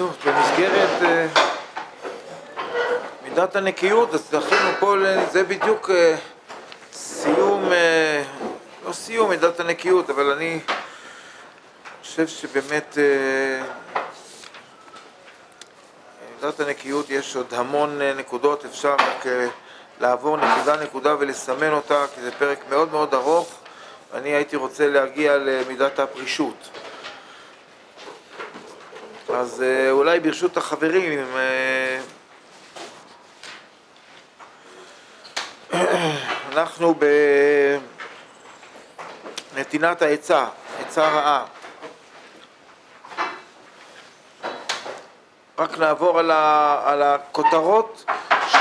טוב, במסגרת אה, מידת הנקיות, אז זכינו פה, זה בדיוק אה, סיום, אה, לא סיום מידת הנקיות, אבל אני חושב שבאמת מידת הנקיות יש עוד המון נקודות, אפשר רק לעבור נקודה נקודה ולסמן אותה, כי זה פרק מאוד מאוד ארוך, ואני הייתי רוצה להגיע למידת הפרישות. אז אה, אולי ברשות החברים, אה, אנחנו בנתינת העצה, עצה רעה. רק נעבור על, ה, על הכותרות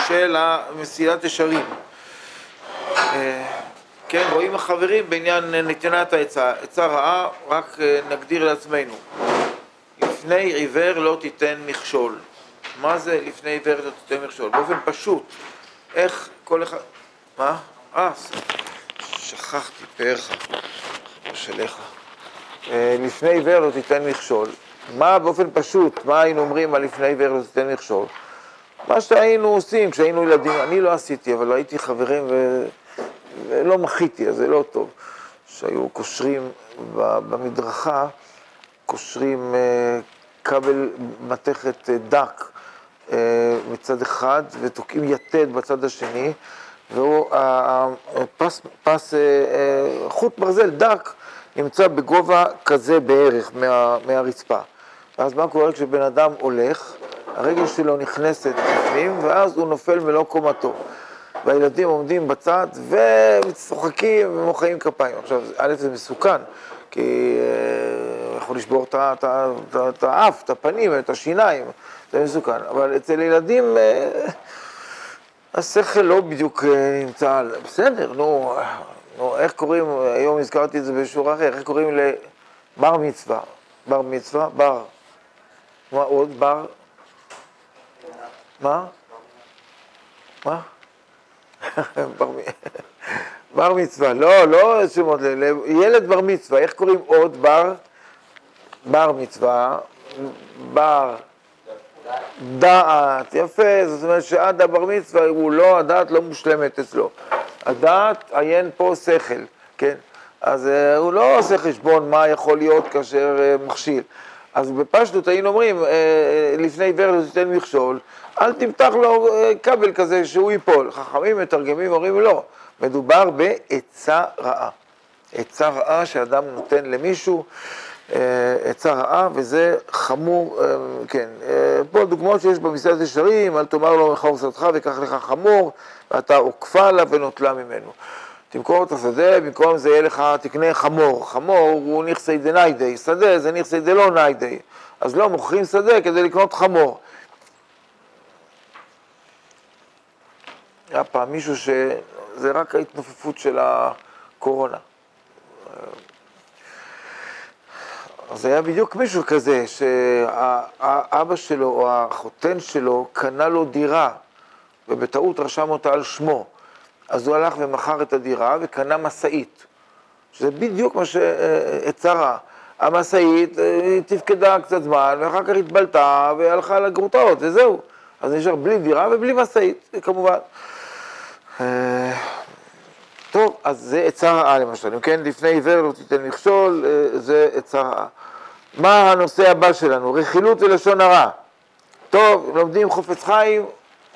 של מסילת ישרים. אה, כן, רואים החברים בעניין נתינת העצה. עצה רעה, רק נגדיר לעצמנו. לפני עיוור לא תיתן מכשול. מה זה לפני עיוור לא תיתן מכשול? באופן פשוט. איך כל אחד... מה? אה, שכחתי, פארך, שלך. אה, לפני עיוור לא תיתן מכשול. מה באופן פשוט, מה היינו אומרים על לפני עיוור לא תיתן מכשול? מה שהיינו עושים כשהיינו ילדים, אני לא עשיתי, אבל הייתי חברים ו... ולא מחיתי, אז זה לא טוב. שהיו קושרים במדרכה קושרים אה, כבל מתכת אה, דק אה, מצד אחד ותוקעים יתד בצד השני, והוא, פס, פס, חוט ברזל דק נמצא בגובה כזה בערך מה, מהרצפה. ואז מה קורה כשבן אדם הולך, הרגל שלו נכנסת בפנים, ואז הוא נופל מלוא קומתו. והילדים עומדים בצד וצוחקים ומוחאים כפיים. עכשיו, א', זה מסוכן, כי יכול לשבור את האף, את הפנים, את השיניים, זה מסוכן. אבל אצל ילדים השכל לא בדיוק נמצא על... בסדר, נו, נו, איך קוראים, היום הזכרתי את זה בשיעור אחר, איך קוראים לבר מצווה? בר מצווה? בר. מה עוד? בר? מה? מה? בר מצווה, לא, לא שמות, ילד בר מצווה, איך קוראים עוד בר? בר מצווה, בר דעת, יפה, זאת אומרת שעד הבר מצווה הוא לא, הדעת לא מושלמת אצלו. הדעת, עיין פה שכל, כן? אז uh, הוא לא עושה חשבון מה יכול להיות כאשר uh, מכשיל. אז בפשטות היינו אומרים, uh, לפני עיוור לא תיתן מכשול, אל תמתח לו כבל כזה שהוא ייפול. חכמים מתרגמים אומרים לא, מדובר בעצה רעה. עצה רעה שאדם נותן למישהו. עצה רעה, וזה חמור, אה, כן. אה, פה דוגמאות שיש במסעדת ישרים, אל תאמר לו מכור שדך וקח לך חמור, ואתה עוקפה לה ונוטלה ממנו. תמכור את השדה, במקום זה יהיה לך, תקנה חמור. חמור הוא נכסי דניידי, שדה זה נכסי דלא ניידי. אז לא מוכרים שדה כדי לקנות חמור. היה פעם מישהו שזה רק ההתנופפות של הקורונה. אז היה בדיוק מישהו כזה, שהאבא שלו או החותן שלו קנה לו דירה, ובטעות רשם אותה על שמו. אז הוא הלך ומכר את הדירה וקנה משאית, שזה בדיוק מה שעצה רע. המשאית אה, תפקדה קצת זמן, ואחר כך התבלטה והלכה לגרוטאות, וזהו. אז נשאר בלי דירה ובלי משאית, כמובן. טוב, אז זה עצה רעה למשל, אם כן, לפני עיוור לא תיתן מכשול, אה, זה עצה רעה. מה הנושא הבא שלנו? רכילות ולשון הרע. טוב, לומדים חופץ חיים,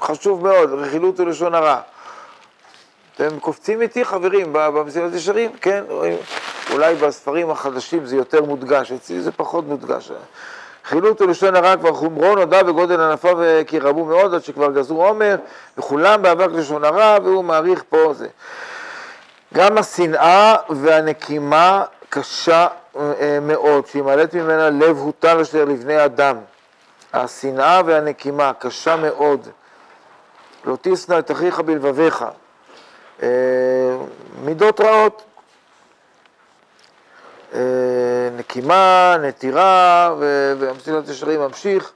חשוב מאוד, רכילות ולשון הרע. אתם קופצים איתי, חברים, במסיבת ישרים? כן, רואים, אולי בספרים החדשים זה יותר מודגש, אצלי זה פחות מודגש. רכילות ולשון הרע כבר חומרו נודע בגודל ענפיו כי רבו מאוד עד שכבר גזרו עומר וכולם באבק לשון הרע והוא מעריך פה זה. גם השנאה והנקימה קשה אה, מאוד, שימלט ממנה לב הוטל אשר לבני אדם. השנאה והנקימה קשה מאוד. לא תשנא את אחיך בלבביך. אה, מידות רעות. אה, נקימה, נטירה, והמסילת ישרים ממשיך,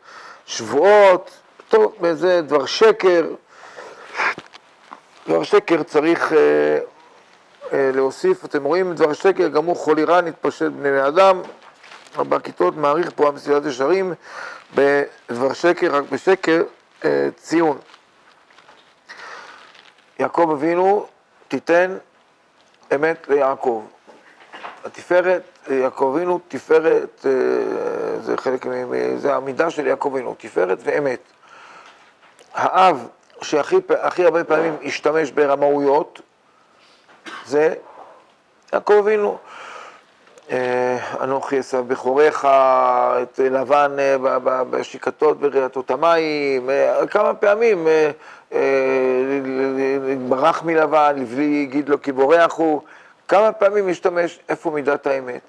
שבועות, טוב, וזה דבר שקר. דבר שקר צריך אה, להוסיף, אתם רואים דבר שקר, גם הוא חולירה נתפשט בני אדם, ארבע כיתות מעריך פה המסילת ישרים בדבר שקר, רק בשקר, אה, ציון. יעקב אבינו, תיתן אמת ליעקב. התפארת, יעקב אבינו, תפארת, אה, זה חלק, זה המידה של יעקב אבינו, תפארת ואמת. האב שהכי הרבה פעמים השתמש ברמאויות, זה יעקב אבינו. אה, אנוכי עשו בכוריך, את לבן אה, בשיקתות בראייתות המים, אה, כמה פעמים ברח מלבן, לבלי יגיד לו כי בורח הוא, כמה פעמים משתמש, איפה מידת האמת?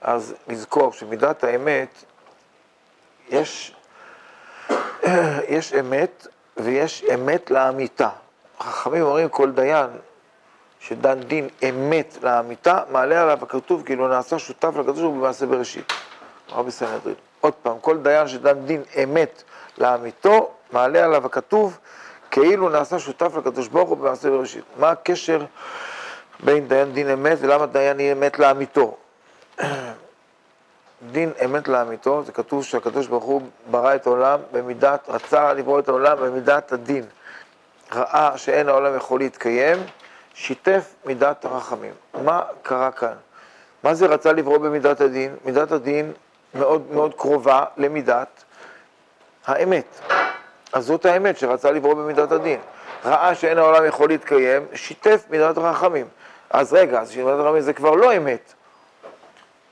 אז נזכור שמידת האמת, יש, יש אמת ויש אמת לאמיתה. חכמים אומרים כל דיין שדן דין אמת לאמיתה, מעלה עליו הכתוב כאילו נעשה שותף לקדוש ברוך הוא במעשה בראשית. רבי סנהדרין. עוד פעם, כל דיין שדן דין אמת לאמיתו, מעלה עליו הכתוב כאילו נעשה שותף לקדוש ברוך הוא במעשה בראשית. מה הקשר בין דיין דין אמת ולמה דיין יהיה אמת לאמיתו? דין אמת לאמיתו, זה כתוב שהקדוש ברוך הוא ברא את העולם במידת, רצה לברוא את העולם במידת הדין. ראה שאין העולם יכול להתקיים, שיתף מידת הרחמים. מה קרה כאן? מה זה רצה לברוא במידת הדין? מידת הדין מאוד מאוד קרובה למידת האמת. אז זאת האמת שרצה לברוא במידת הדין. ראה שאין העולם יכול להתקיים, שיתף מידת הרחמים. אז רגע, אז מידת הרחמים זה כבר לא אמת.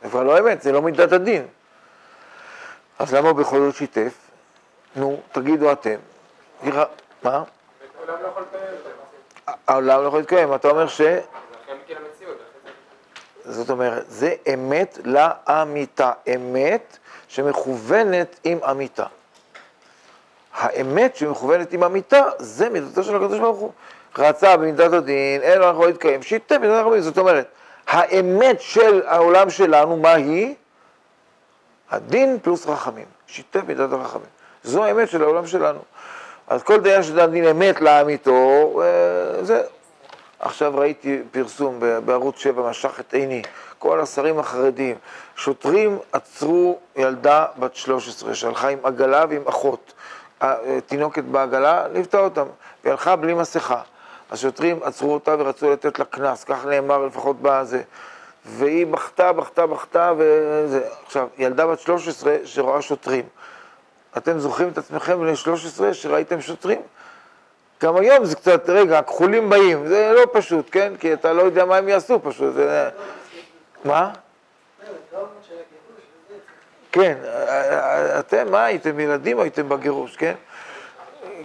זה כבר לא אמת, זה לא מידת הדין. אז למה הוא בכל זאת שיתף? נו, תגידו אתם. מה? העולם לא יכול לא להתקיים, אתה אומר ש... זאת אומרת, זה אמת לאמיתה, אמת שמכוונת עם אמיתה. האמת שמכוונת עם אמיתה, זה מידתו של הקדוש ברוך הוא. רצה במידת הדין, אין לו יכול להתקיים, שיתה מידת הרחמים. זאת אומרת, האמת של העולם שלנו, מה היא? הדין פלוס רחמים. שיתה מידת הרחמים. זו האמת של העולם שלנו. אז כל דיין שדן דין אמת לאמיתו, אה, זה. עכשיו ראיתי פרסום בערוץ 7, משך את עיני, כל השרים החרדים, שוטרים עצרו ילדה בת 13 שהלכה עם עגלה ועם אחות. אה, תינוקת בעגלה, ליוותה אותם, והיא הלכה בלי מסכה. השוטרים עצרו אותה ורצו לתת לה קנס, כך נאמר לפחות בזה. והיא בכתה, בכתה, בכתה, וזה. עכשיו, ילדה בת 13 שרואה שוטרים. אתם זוכרים את עצמכם בני 13 שראיתם שוטרים? גם היום זה קצת, רגע, הכחולים באים, זה לא פשוט, כן? כי אתה לא יודע מה הם יעשו פשוט. זה... מה? כן, אתם, מה הייתם ילדים, הייתם בגירוש, כן?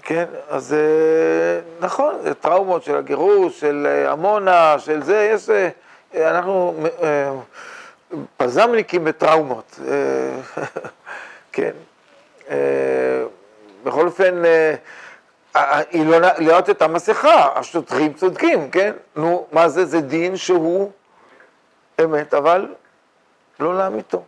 כן, אז אה, נכון, זה טראומות של הגירוש, של אה, עמונה, של זה, יש, אה, אנחנו פזמניקים בטראומות, כן. בכל אופן, היא לא לראות את המסכה, השוטרים צודקים, כן? נו, מה זה? זה דין שהוא אמת, אבל לא לאמיתו.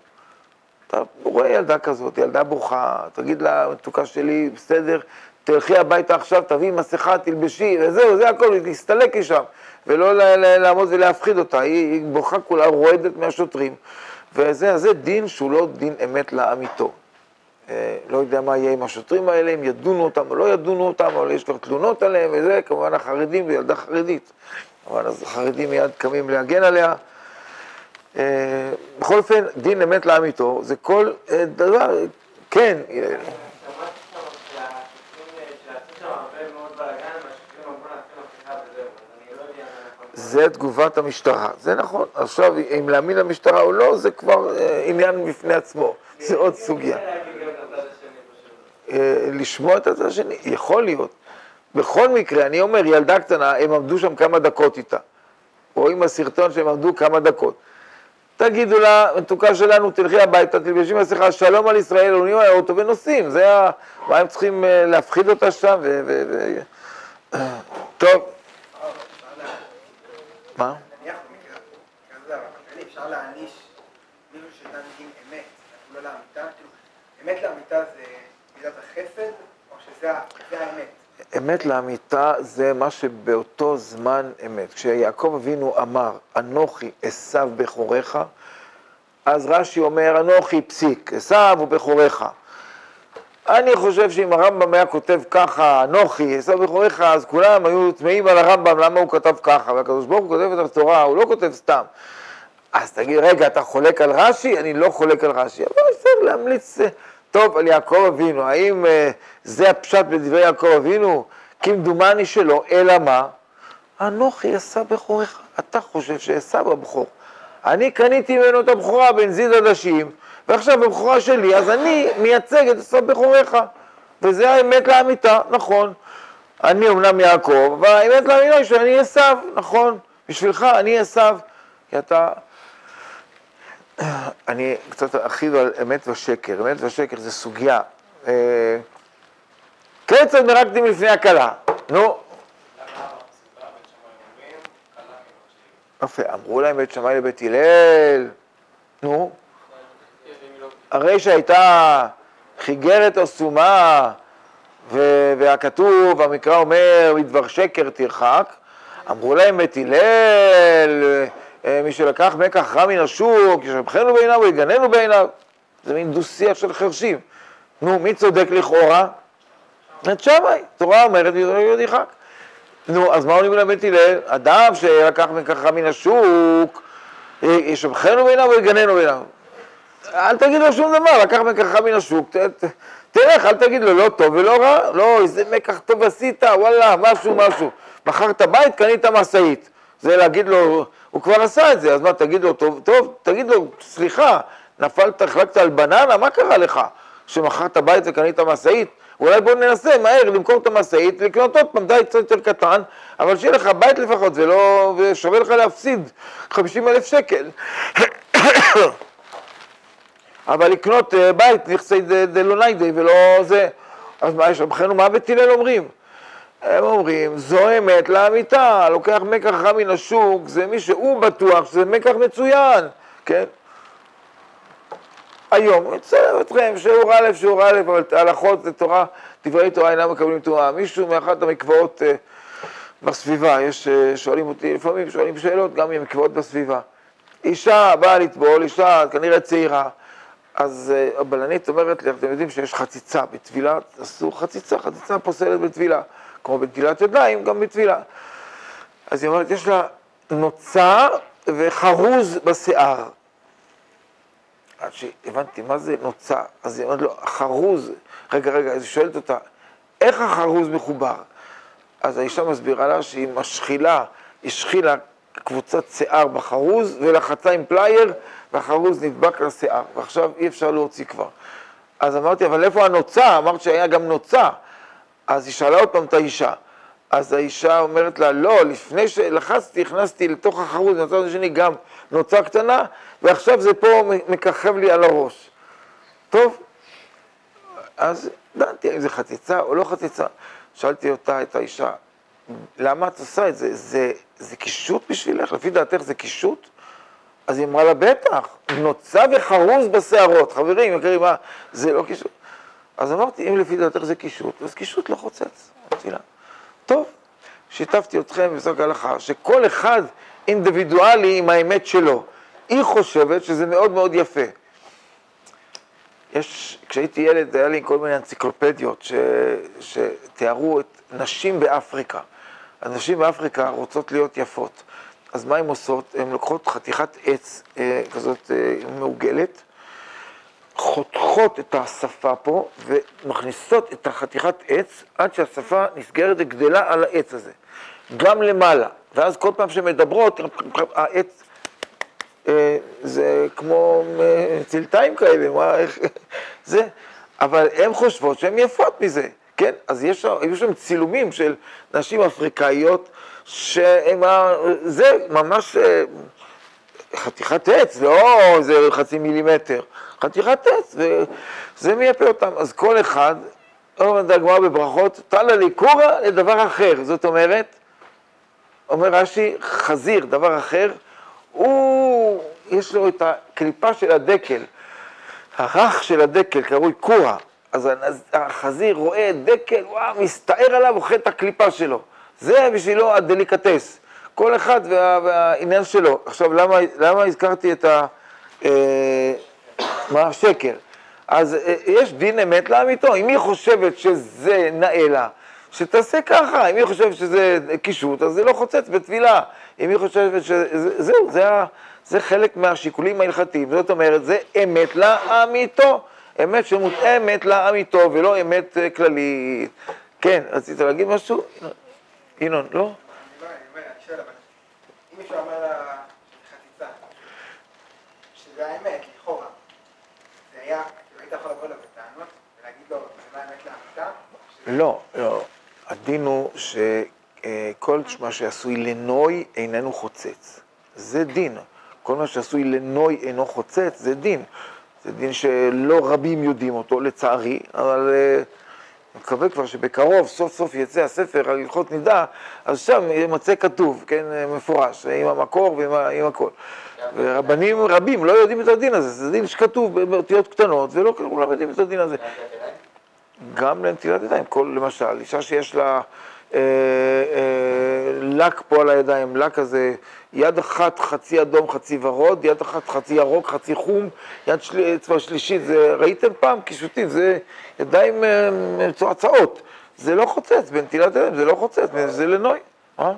אתה רואה ילדה כזאת, ילדה בוכה, תגיד לה, מתוקה שלי, בסדר, תלכי הביתה עכשיו, תביאי מסכה, תלבשי, וזהו, זה הכל, להסתלק משם, ולא לעמוד ולהפחיד אותה, היא, היא בוכה כולה רועדת מהשוטרים, וזה זה דין שהוא לא דין אמת לאמיתו. אה, לא יודע מה יהיה עם השוטרים האלה, אם ידונו אותם או לא ידונו אותם, אבל יש כבר תלונות עליהם וזה, כמובן החרדים וילדה חרדית. אבל אז החרדים מיד קמים להגן עליה. אה, בכל אופן, דין אמת לאמיתו, זה כל אה, דבר, כן. זה תגובת המשטרה, זה נכון. עכשיו, אם להאמין למשטרה או לא, זה כבר עניין בפני עצמו, זה עוד סוגיה. אה, לשמוע את הצד השני, יכול להיות. בכל מקרה, אני אומר, ילדה קטנה, הם עמדו שם כמה דקות איתה. רואים בסרטון שהם עמדו כמה דקות. תגידו לה, מתוקה שלנו, תלכי הביתה, תלבשי מסכה, שלום על ישראל, עולים על האוטו ונוסעים. זה ה... מה הם צריכים אה, להפחיד אותה שם? ו... ו... ו... טוב. מה? אפשר להעניש מישהו שדן דין אמת, לא לאמיתה, אמת לאמיתה זה מידת החסד, או שזה האמת? אמת לאמיתה זה מה שבאותו זמן אמת. כשיעקב אבינו אמר, אנוכי עשו בכוריך, אז רש"י אומר, אנוכי פסיק, עשיו ובכוריך. אני חושב שאם הרמב"ם היה כותב ככה, אנוכי, עשיו ובכוריך, אז כולם היו צמאים על הרמב"ם, למה הוא כתב ככה, והקדוש ברוך הוא כותב את התורה, הוא לא כותב סתם. אז תגיד, רגע, אתה חולק על רש"י? אני לא חולק על רש"י, אבל צריך להמליץ טוב על יעקב אבינו. האם uh, זה הפשט בדברי יעקב אבינו? כמדומני שלא, אלא מה? אנוכי עשה בכורך. אתה חושב שעשו הבכור. אני קניתי ממנו את הבכורה בנזיד עדשים, ועכשיו הבכורה שלי, אז אני מייצג את עשו בכורך. וזה האמת לאמיתה, נכון. אני אמנם יעקב, אבל האמת לאמיתה היא שאני עשו, נכון. בשבילך אני עשו, כי אתה... אני קצת ארחיב על אמת ושקר. אמת ושקר זה סוגיה. אה, כיצד מרקדים לפני הכלה? נו. יפה, אמרו להם בית שמאי לבית הלל, נו. הרי שהייתה חיגרת או סומה, והכתוב, המקרא אומר, מדבר שקר תרחק, אמרו להם בית הלל, אה, מי שלקח מקח רע מן השוק, ישבחנו בעיניו ויגננו בעיניו. זה מין דו-שיח של חרשים. נו, מי צודק לכאורה? את שמאי. תורה אומרת, ירחק. נו, אז מה עונים לבית הלל? אדם שלקח מקח רע מן השוק, אה, ישבחנו בעיניו ויגננו בעיניו. אל תגיד לו שום דבר, לקח מקח רע מן השוק, תלך, אל תגיד לו לא טוב ולא רע, לא, איזה מקח טוב עשית, וואלה, משהו, משהו. מכרת בית, קנית משאית. זה להגיד לו, הוא כבר עשה את זה, אז מה, תגיד לו, טוב, טוב, תגיד לו, סליחה, נפלת, החלקת על בננה, מה קרה לך? שמכרת בית וקנית משאית? אולי בוא ננסה מהר למכור את המשאית, לקנות עוד פעם די קצת יותר קטן, אבל שיהיה לך בית לפחות, ולא, ושווה לך להפסיד 50 אלף שקל. אבל לקנות אה, בית נכסי דלוניידי ולא זה, אז מה יש? מה בית הלל אומרים? הם אומרים, זו אמת לאמיתה, לוקח מקח רע מן השוק, זה מי שהוא בטוח שזה מקח מצוין, כן? היום, אצלנו אתכם, שיעור א', שיעור א', אבל הלכות זה תורה, דברי תורה אינם מקבלים תורה. מישהו מאחת המקוואות אה, בסביבה, יש, אה, שואלים אותי, לפעמים שואלים שאלות גם ממקוואות בסביבה. אישה באה לטבול, אישה כנראה צעירה, אז אה, הבלנית אומרת לי, אתם יודעים שיש חציצה בטבילה, עשו חציצה, חציצה פוסלת בטבילה. כמו בנטילת ידיים, גם בטבילה. אז היא אומרת, יש לה נוצה וחרוז בשיער. עד שהבנתי מה זה נוצה, אז היא אומרת לו, חרוז, רגע, רגע, אז היא שואלת אותה, איך החרוז מחובר? אז האישה מסבירה לה שהיא משחילה, השחילה קבוצת שיער בחרוז ולחצה עם פלייר והחרוז נדבק לשיער, ועכשיו אי אפשר להוציא כבר. אז אמרתי, אבל איפה הנוצה? אמרת שהיה גם נוצה. אז היא שאלה עוד פעם את האישה. אז האישה אומרת לה, לא, לפני שלחצתי, הכנסתי לתוך החרוז, מהצד השני גם נוצה קטנה, ועכשיו זה פה מככב לי על הראש. טוב, אז דנתי אם זה חציצה או לא חציצה. שאלתי אותה, את האישה, למה את עושה את זה? זה, זה קישוט בשבילך? לפי דעתך זה קישוט? אז היא אמרה לה, בטח, נוצה וחרוז בשערות. חברים, יקרים, מה, זה לא קישוט. אז אמרתי, אם לפי דעתך זה קישוט, אז קישוט לא חוצץ. אמרתי לה, טוב, שיתפתי אתכם בפסק ההלכה, שכל אחד אינדיבידואלי עם האמת שלו. היא חושבת שזה מאוד מאוד יפה. יש, כשהייתי ילד, היה לי כל מיני אנציקלופדיות ש, שתיארו את נשים באפריקה. הנשים באפריקה רוצות להיות יפות. אז מה הן עושות? הן לוקחות חתיכת עץ אה, כזאת אה, מעוגלת, חותכות את השפה פה ומכניסות את החתיכת עץ עד שהשפה נסגרת וגדלה על העץ הזה, גם למעלה. ואז כל פעם שמדברות, העץ, אה, זה כמו אה, צלתיים כאלה, מה, איך, זה, אבל הן חושבות שהן יפות מזה, כן? אז יש, היו שם צילומים של נשים אפריקאיות שהן, זה ממש אה, חתיכת עץ, לא איזה חצי מילימטר. חתיכת עץ, וזה מייפה אותם. אז כל אחד, אומרת הגמרא בברכות, טלה לי קורא לדבר אחר. זאת אומרת, אומר רש"י, חזיר, דבר אחר, הוא, יש לו את הקליפה של הדקל, הרך של הדקל, קרוי קורה. אז החזיר רואה דקל, וואו, מסתער עליו, אוכל את הקליפה שלו. זה בשבילו הדליקטס. כל אחד וה, והעניין שלו. עכשיו, למה, למה הזכרתי את ה... אה, מה שקר. אז אה, יש דין אמת לאמיתו, אם היא חושבת שזה נאה לה, שתעשה ככה, אם היא חושבת שזה קישוט, אז זה לא חוצץ בטבילה. אם היא חושבת שזה, זהו, זה, זה חלק מהשיקולים ההלכתיים. זאת אומרת, זה אמת לאמיתו. אמת שמותאמת לאמיתו ולא אמת אה, כללית. כן, רצית להגיד משהו? ינון, לא? אם מישהו אמר לה חציצה, שזה האמת, לא? לא. הדין הוא שכל מה שעשוי לנוי איננו חוצץ. זה דין. כל מה שעשוי לנוי אינו חוצץ, זה דין. זה דין שלא רבים יודעים אותו, לצערי, אבל אני מקווה כבר שבקרוב, סוף סוף יצא הספר על הלכות נידה, אז שם ימצא כתוב, כן, מפורש, עם המקור ועם הכל. ורבנים רבים לא יודעים את הדין הזה, זה דין שכתוב באותיות קטנות, ולא כולם יודעים את הדין הזה. גם לנטילת ידיים, כל, למשל, אישה שיש לה אה, אה, לק פה על הידיים, לק הזה, יד אחת חצי אדום, חצי ורוד, יד אחת חצי ירוק, חצי חום, יד של... אצבע שלישית, זה, ראיתם פעם קישוטים, זה ידיים אה, מצועצעות, זה לא חוצץ, בנטילת ידיים זה לא חוצץ, זה לנוי. אה?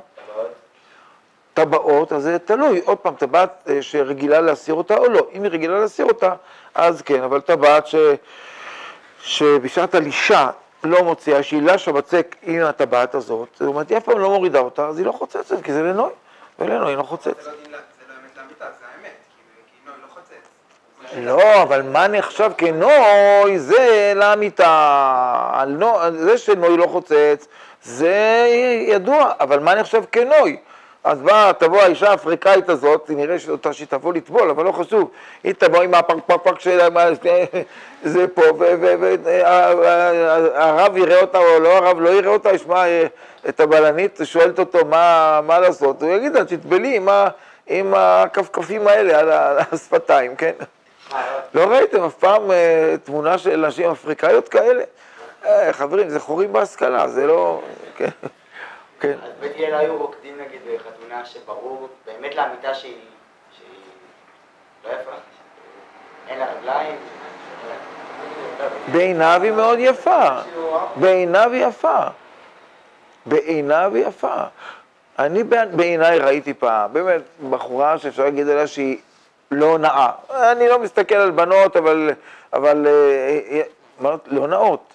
טבעות, אז זה תלוי, עוד פעם, טבעת אה, שרגילה להסיר אותה או לא, אם היא רגילה להסיר אותה, אז כן, אבל טבעת ש... שבשעת הלישה לא מוציאה, שהיא לשה בצק עם הטבעת הזאת, זאת אומרת, היא אף פעם לא מורידה אותה, אז היא לא חוצצת, כי זה לנוי, ולנוי לא חוצץ. זה לא אמת לאמיתה, זה האמת, כי נוי לא חוצץ. לא, אבל מה נחשב כנוי זה לאמיתה. זה שנוי לא חוצץ, זה ידוע, אבל מה נחשב כנוי? אז באה, תבוא האישה האפריקאית הזאת, נראה שאותה תבוא לטבול, אבל לא חשוב, היא תבוא עם הפרפרפק שלה, זה פה, והרב יראה אותה או לא, הרב לא יראה אותה, ישמע את הבלנית, שואלת אותו מה, מה לעשות, הוא יגיד לה, תטבלי עם, עם הכפכפים האלה על השפתיים, כן? לא ראיתם אף פעם אה, תמונה של נשים אפריקאיות כאלה? אה, חברים, זה חורים בהשכלה, זה לא... כן. כן. אז בית היו רוקדים נגיד בחתונה שברור באמת לאמיתה שהיא לא יפה, אין לה רגליים. בעיניו היא מאוד יפה, בעיניו היא יפה, בעיניו היא יפה. אני בעיניי ראיתי פעם, באמת, בחורה שאפשר להגיד עליה שהיא לא נאה. אני לא מסתכל על בנות, אבל, אבל אה, אה, לא נאות.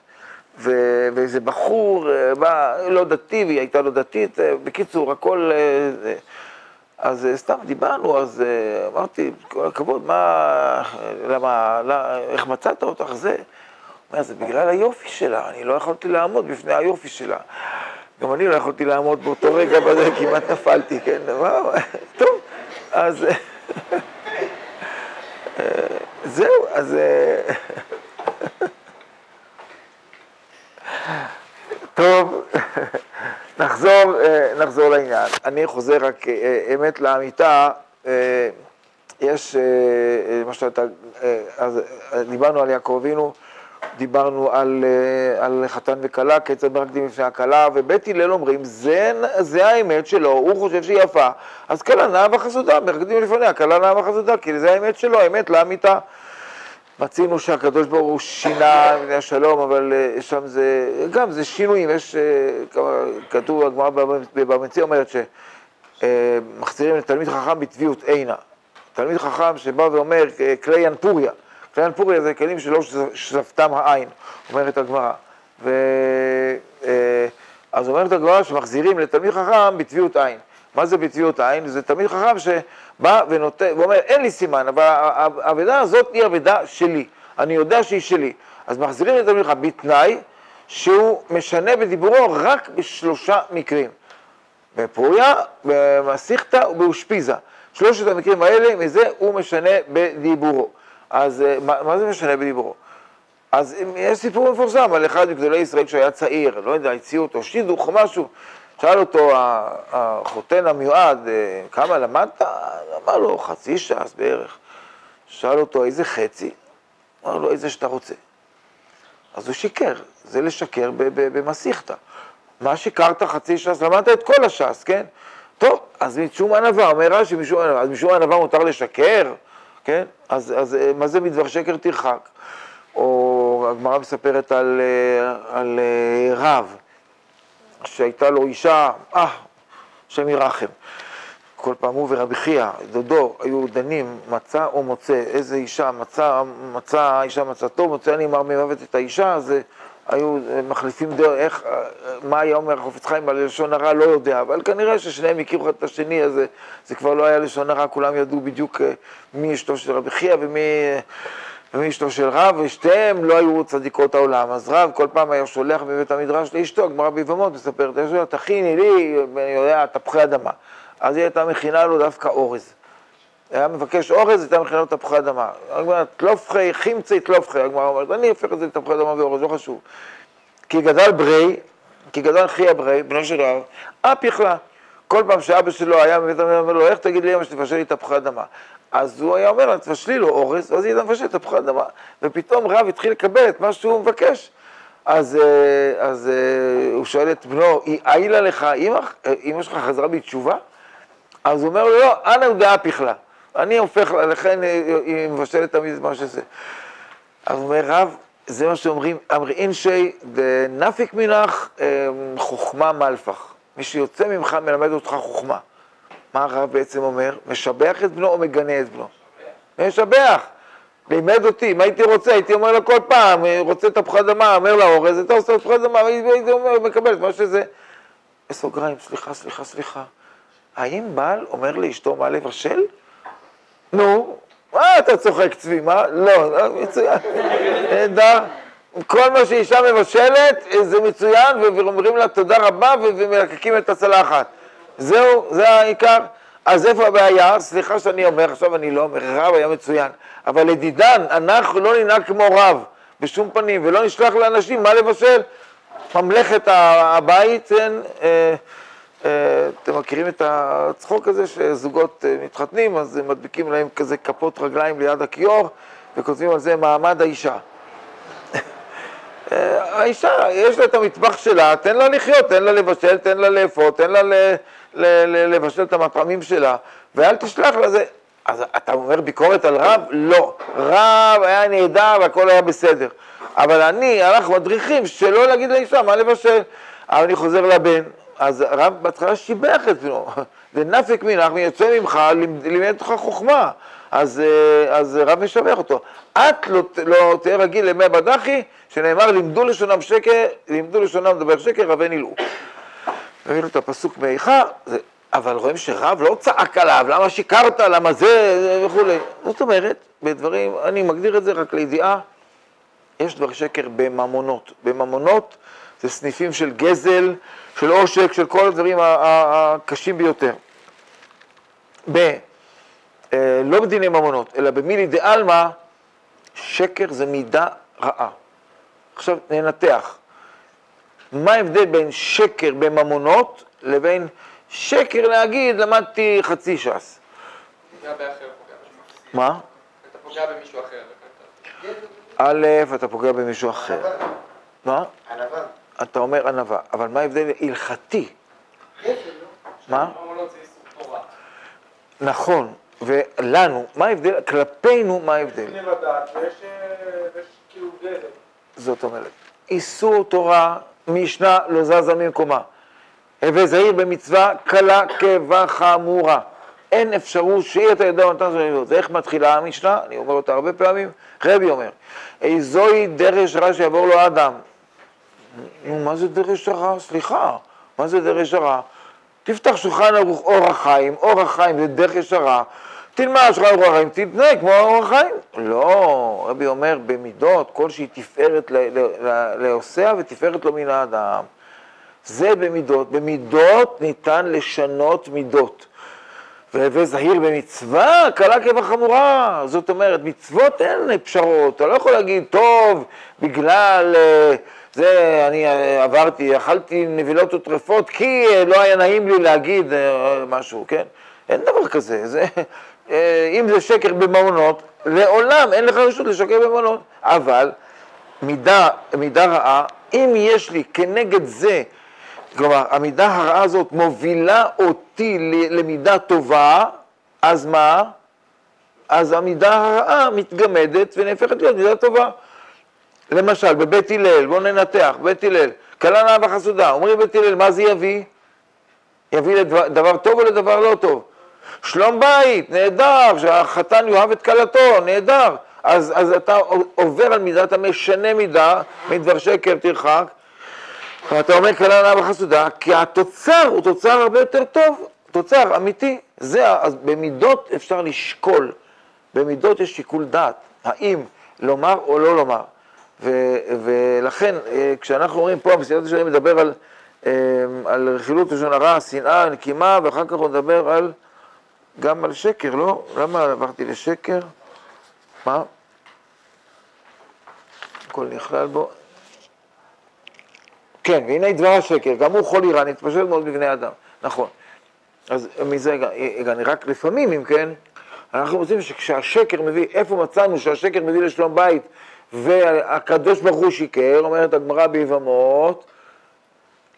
ואיזה בחור אה, בא, לא דתי, והיא הייתה לא דתית, אה, בקיצור, הכל... אה, אז סתם דיברנו, אז אמרתי, כל הכבוד, מה, למה, לא, איך מצאת אותך זה? אומר, זה בגלל היופי שלה, אני לא יכולתי לעמוד בפני היופי שלה. גם אני לא יכולתי לעמוד באותו רגע בזה, כמעט נפלתי, כן, וואו, טוב, אז... זהו, אז... טוב, נחזור, אה, נחזור לעניין. אני חוזר רק אה, אמת לאמיתה, אה, יש, למשל, אז דיברנו על יעקב אבינו, דיברנו על, על חתן וכלה, כיצד מרקדים לפני הכלה, ובית הלל אומרים, זה, זה האמת שלו, הוא חושב שהיא יפה, אז כלה נאה וחסודה, מרקדים לפניה, כלה נאה וחסודה, כי זה האמת שלו, האמת לאמיתה. מצינו שהקדוש ברוך הוא שינה בני השלום, אבל אה, שם זה, גם זה שינויים, יש, אה, כתוב, הגמרא במציע אומרת שמחזירים לתלמיד חכם בטביעות עינה. תלמיד חכם שבא ואומר כלי ינפוריה, כלי ינפוריה זה כלים שלא שזפתם העין, אומרת הגמרא. ו... אה, אז אומרת הגמרא שמחזירים לתלמיד חכם בטביעות עין. מה זה בטביעות עין? זה תלמיד חכם שבא ונותן, ואומר, אין לי סימן, אבל האבדה הזאת היא אבדה שלי, אני יודע שהיא שלי. אז מחזירים את חכם בתנאי שהוא משנה בדיבורו רק בשלושה מקרים. בפרויה, במסיכתא ובאושפיזה. שלושת המקרים האלה, מזה הוא משנה בדיבורו. אז אה, מה, מה זה משנה בדיבורו? אז יש סיפור מפורסם על אחד מגדולי ישראל שהיה צעיר, לא יודע, הציעו אותו שידוך או משהו, שאל אותו החותן המיועד, אה, כמה למדת? אמר לו, חצי ש"ס בערך. שאל אותו, איזה חצי? אמר לו, איזה שאתה רוצה. אז הוא שיקר, זה לשקר במסיכתא. מה שיקרת חצי ש"ס? למדת את כל הש"ס, כן? טוב, אז משום ענווה, אומר רש"י, משום ענווה, אז משום ענווה מותר לשקר? כן? אז, אז אה, מה זה מדבר שקר תרחק? או הגמרא מספרת על, אה, על אה, רב, שהייתה לו אישה, אה, השם ירחם. כל פעם הוא ורבי חייא, דודו, היו דנים מצה או מוצא, איזה אישה, מצה, מצה, אישה מצתו, מוצא אני מר ממוות את האישה, אז היו מחליפים דרך, איך, מה היה אומר החופץ חיים על לשון הרע, לא יודע, אבל כנראה ששניהם הכירו את השני, אז זה כבר לא היה לשון הרע, כולם ידעו בדיוק מי אשתו של רבי חייא ומי... ואשתו של רב, ושתיהם לא היו צדיקות העולם. אז רב כל פעם היה שולח בבית המדרש לאשתו, הגמרא ביבמות מספרת, תכיני לי, אני יודע, תפוחי אדמה. אז היא הייתה מכינה לו דווקא אורז. היה מבקש אורז, הייתה מכינה לו תפוחי אדמה. הגמרא, תלופחי, חימצי תלופחי, הגמרא אומרת, אני הופך את זה לתפוחי אדמה ואורז, לא חשוב. כי גדל ברי, כי גדל חייא ברי, בנו של רב, אף יכלה. כל פעם שאבא שלו היה בבית המדרש, אומר לו, איך תגיד לי אמא שתבשל לי תפוחי אדמה? אז הוא היה אומר לה, תבשלי לו אורז, ואז היא הייתה מבשלת תפוחי אדמה. ופתאום רב התחיל לקבל את מה שהוא מבקש. אז, אה, אז אה, הוא שואל את בנו, איילה לך, אמא, אמא שלך חזרה בתשובה? אז הוא אומר לו, לא, אנא הוא דעה פיכלה. אני הופך, לכן אה, היא מבשלת תמיד מה שזה. אז הוא אומר, רב, זה מה שאומרים, אמרי אינשי דנפיק מנך חוכמה מלפח. מי שיוצא ממך מלמד אותך חוכמה. מה הרב בעצם אומר? משבח את בנו או מגנה את בנו? משבח. לימד אותי, אם הייתי רוצה, הייתי אומר לה כל פעם, רוצה תפוחי אדמה, אומר לה אורז, אתה עושה תפוחי אדמה, הייתי אומר, מקבל את מה שזה. בסוגריים, סליחה, סליחה, סליחה. האם בעל אומר לאשתו מה לבשל? נו, מה אתה צוחק צבי, מה? לא, מצוין. נהדר. כל מה שאישה מבשלת זה מצוין, ואומרים לה תודה רבה ומלקקים את הצלחת. זהו, זה העיקר. אז איפה הבעיה? סליחה שאני אומר, עכשיו אני לא אומר, רב היה מצוין, אבל לדידן, אנחנו לא ננהג כמו רב, בשום פנים, ולא נשלח לאנשים מה לבשל. ממלכת הבית, כן, אה, אה, אתם מכירים את הצחוק הזה שזוגות אה, מתחתנים, אז מדביקים להם כזה כפות רגליים ליד הכיור, וכותבים על זה מעמד האישה. האישה, יש לה את המטבח שלה, תן לה לחיות, תן לה לבשל, תן לה לאפות, תן לה לבשל את המטעמים שלה, ואל תשלח לזה. אז אתה אומר ביקורת על רב? לא. רב היה נהדר והכל היה בסדר. אבל אני, אנחנו מדריכים שלא להגיד לאישה מה לבשל. אבל אני חוזר לבן, אז רב בהתחלה שיבח את בנו. ונפיק מי יוצא ממך, לימד אותך חוכמה. אז, אה, אז רב משבח אותו. את לא, לא תהיה רגיל למי בדחי, שנאמר לימדו לשונם שקר, לימדו לשונם לדבר שקר, רבי נלאו. ראינו את הפסוק מאיכה, אבל רואים שרב לא צעק עליו, למה שיקרת, למה זה וכולי. זאת אומרת, בדברים, אני מגדיר את זה רק לידיעה, יש דבר שקר בממונות. בממונות זה סניפים של גזל, של עושק, של כל הדברים הקשים ביותר. ב... אה, לא בדיני ממונות, אלא במילי דה עלמא, שקר זה מידה רעה. עכשיו ננתח. מה ההבדל בין שקר בממונות לבין שקר להגיד, למדתי חצי ש"ס? מה? אתה פוגע במישהו אחר. א', אתה פוגע במישהו אחר. מה? ענווה. אתה אומר ענווה, אבל מה ההבדל הלכתי? מה? נכון, ולנו, מה ההבדל, כלפינו, מה ההבדל? כאילו זאת אומרת, איסור תורה משנה לא זזה ממקומה. הווה זהיר במצווה קלה כבחמורה. אין אפשרות שיהיה את הידע ונתן זו זה איך מתחילה המשנה? אני אומר אותה הרבה פעמים. רבי אומר, איזוהי דרש רע שיעבור לו האדם. נו, מה זה דרש הרע? סליחה, מה זה דרש הרע? תפתח שולחן ערוך אור החיים, אור החיים זה דרש הרע. תלמד שולחן אור החיים, תתנהג כמו אור החיים. לא, רבי אומר, במידות, כל שהיא תפארת לעושיה ותפארת לו מן האדם. זה במידות. במידות ניתן לשנות מידות. והווה זהיר במצווה, קלה כבחמורה. זאת אומרת, מצוות אין פשרות. אתה לא יכול להגיד, טוב, בגלל אה, זה אני אה, עברתי, אכלתי נבילות וטרפות, כי אה, לא היה נעים לי להגיד משהו, כן? אין דבר כזה. זה, אם זה שקר במעונות, לעולם אין לך רשות לשקר במעונות. אבל מידה, מידה רעה, אם יש לי כנגד זה כלומר, המידה הרעה הזאת מובילה אותי למידה טובה, אז מה? אז המידה הרעה מתגמדת ונהפכת להיות מידה טובה. למשל, בבית הלל, בואו ננתח, בית הלל, כלה נאה וחסודה, אומרים בית הלל, מה זה יביא? יביא לדבר טוב או לדבר לא טוב? שלום בית, נהדר, שהחתן יאהב את כלתו, נהדר. אז, אז אתה עובר על מידה, אתה משנה מידה, מדבר שקר תרחק, ואתה אומר כלה נאה וחסודה, כי התוצר הוא תוצר הרבה יותר טוב, תוצר אמיתי. זה, אז במידות אפשר לשקול, במידות יש שיקול דעת, האם לומר או לא לומר. ו, ולכן, אה, כשאנחנו אומרים פה, המסיעת השנים מדבר על, אה, על רכילות לשון הרע, שנאה, נקימה, ואחר כך הוא מדבר על, גם על שקר, לא? למה עברתי לשקר? מה? הכל נכלל בו. כן, והנה דבר השקר, גם הוא חול איראן, התפשט מאוד בבני אדם, נכון. אז מזה הגענו, רק לפעמים, אם כן, אנחנו רוצים שכשהשקר מביא, איפה מצאנו שהשקר מביא לשלום בית והקדוש ברוך הוא שיקר, אומרת הגמרא ביבמות,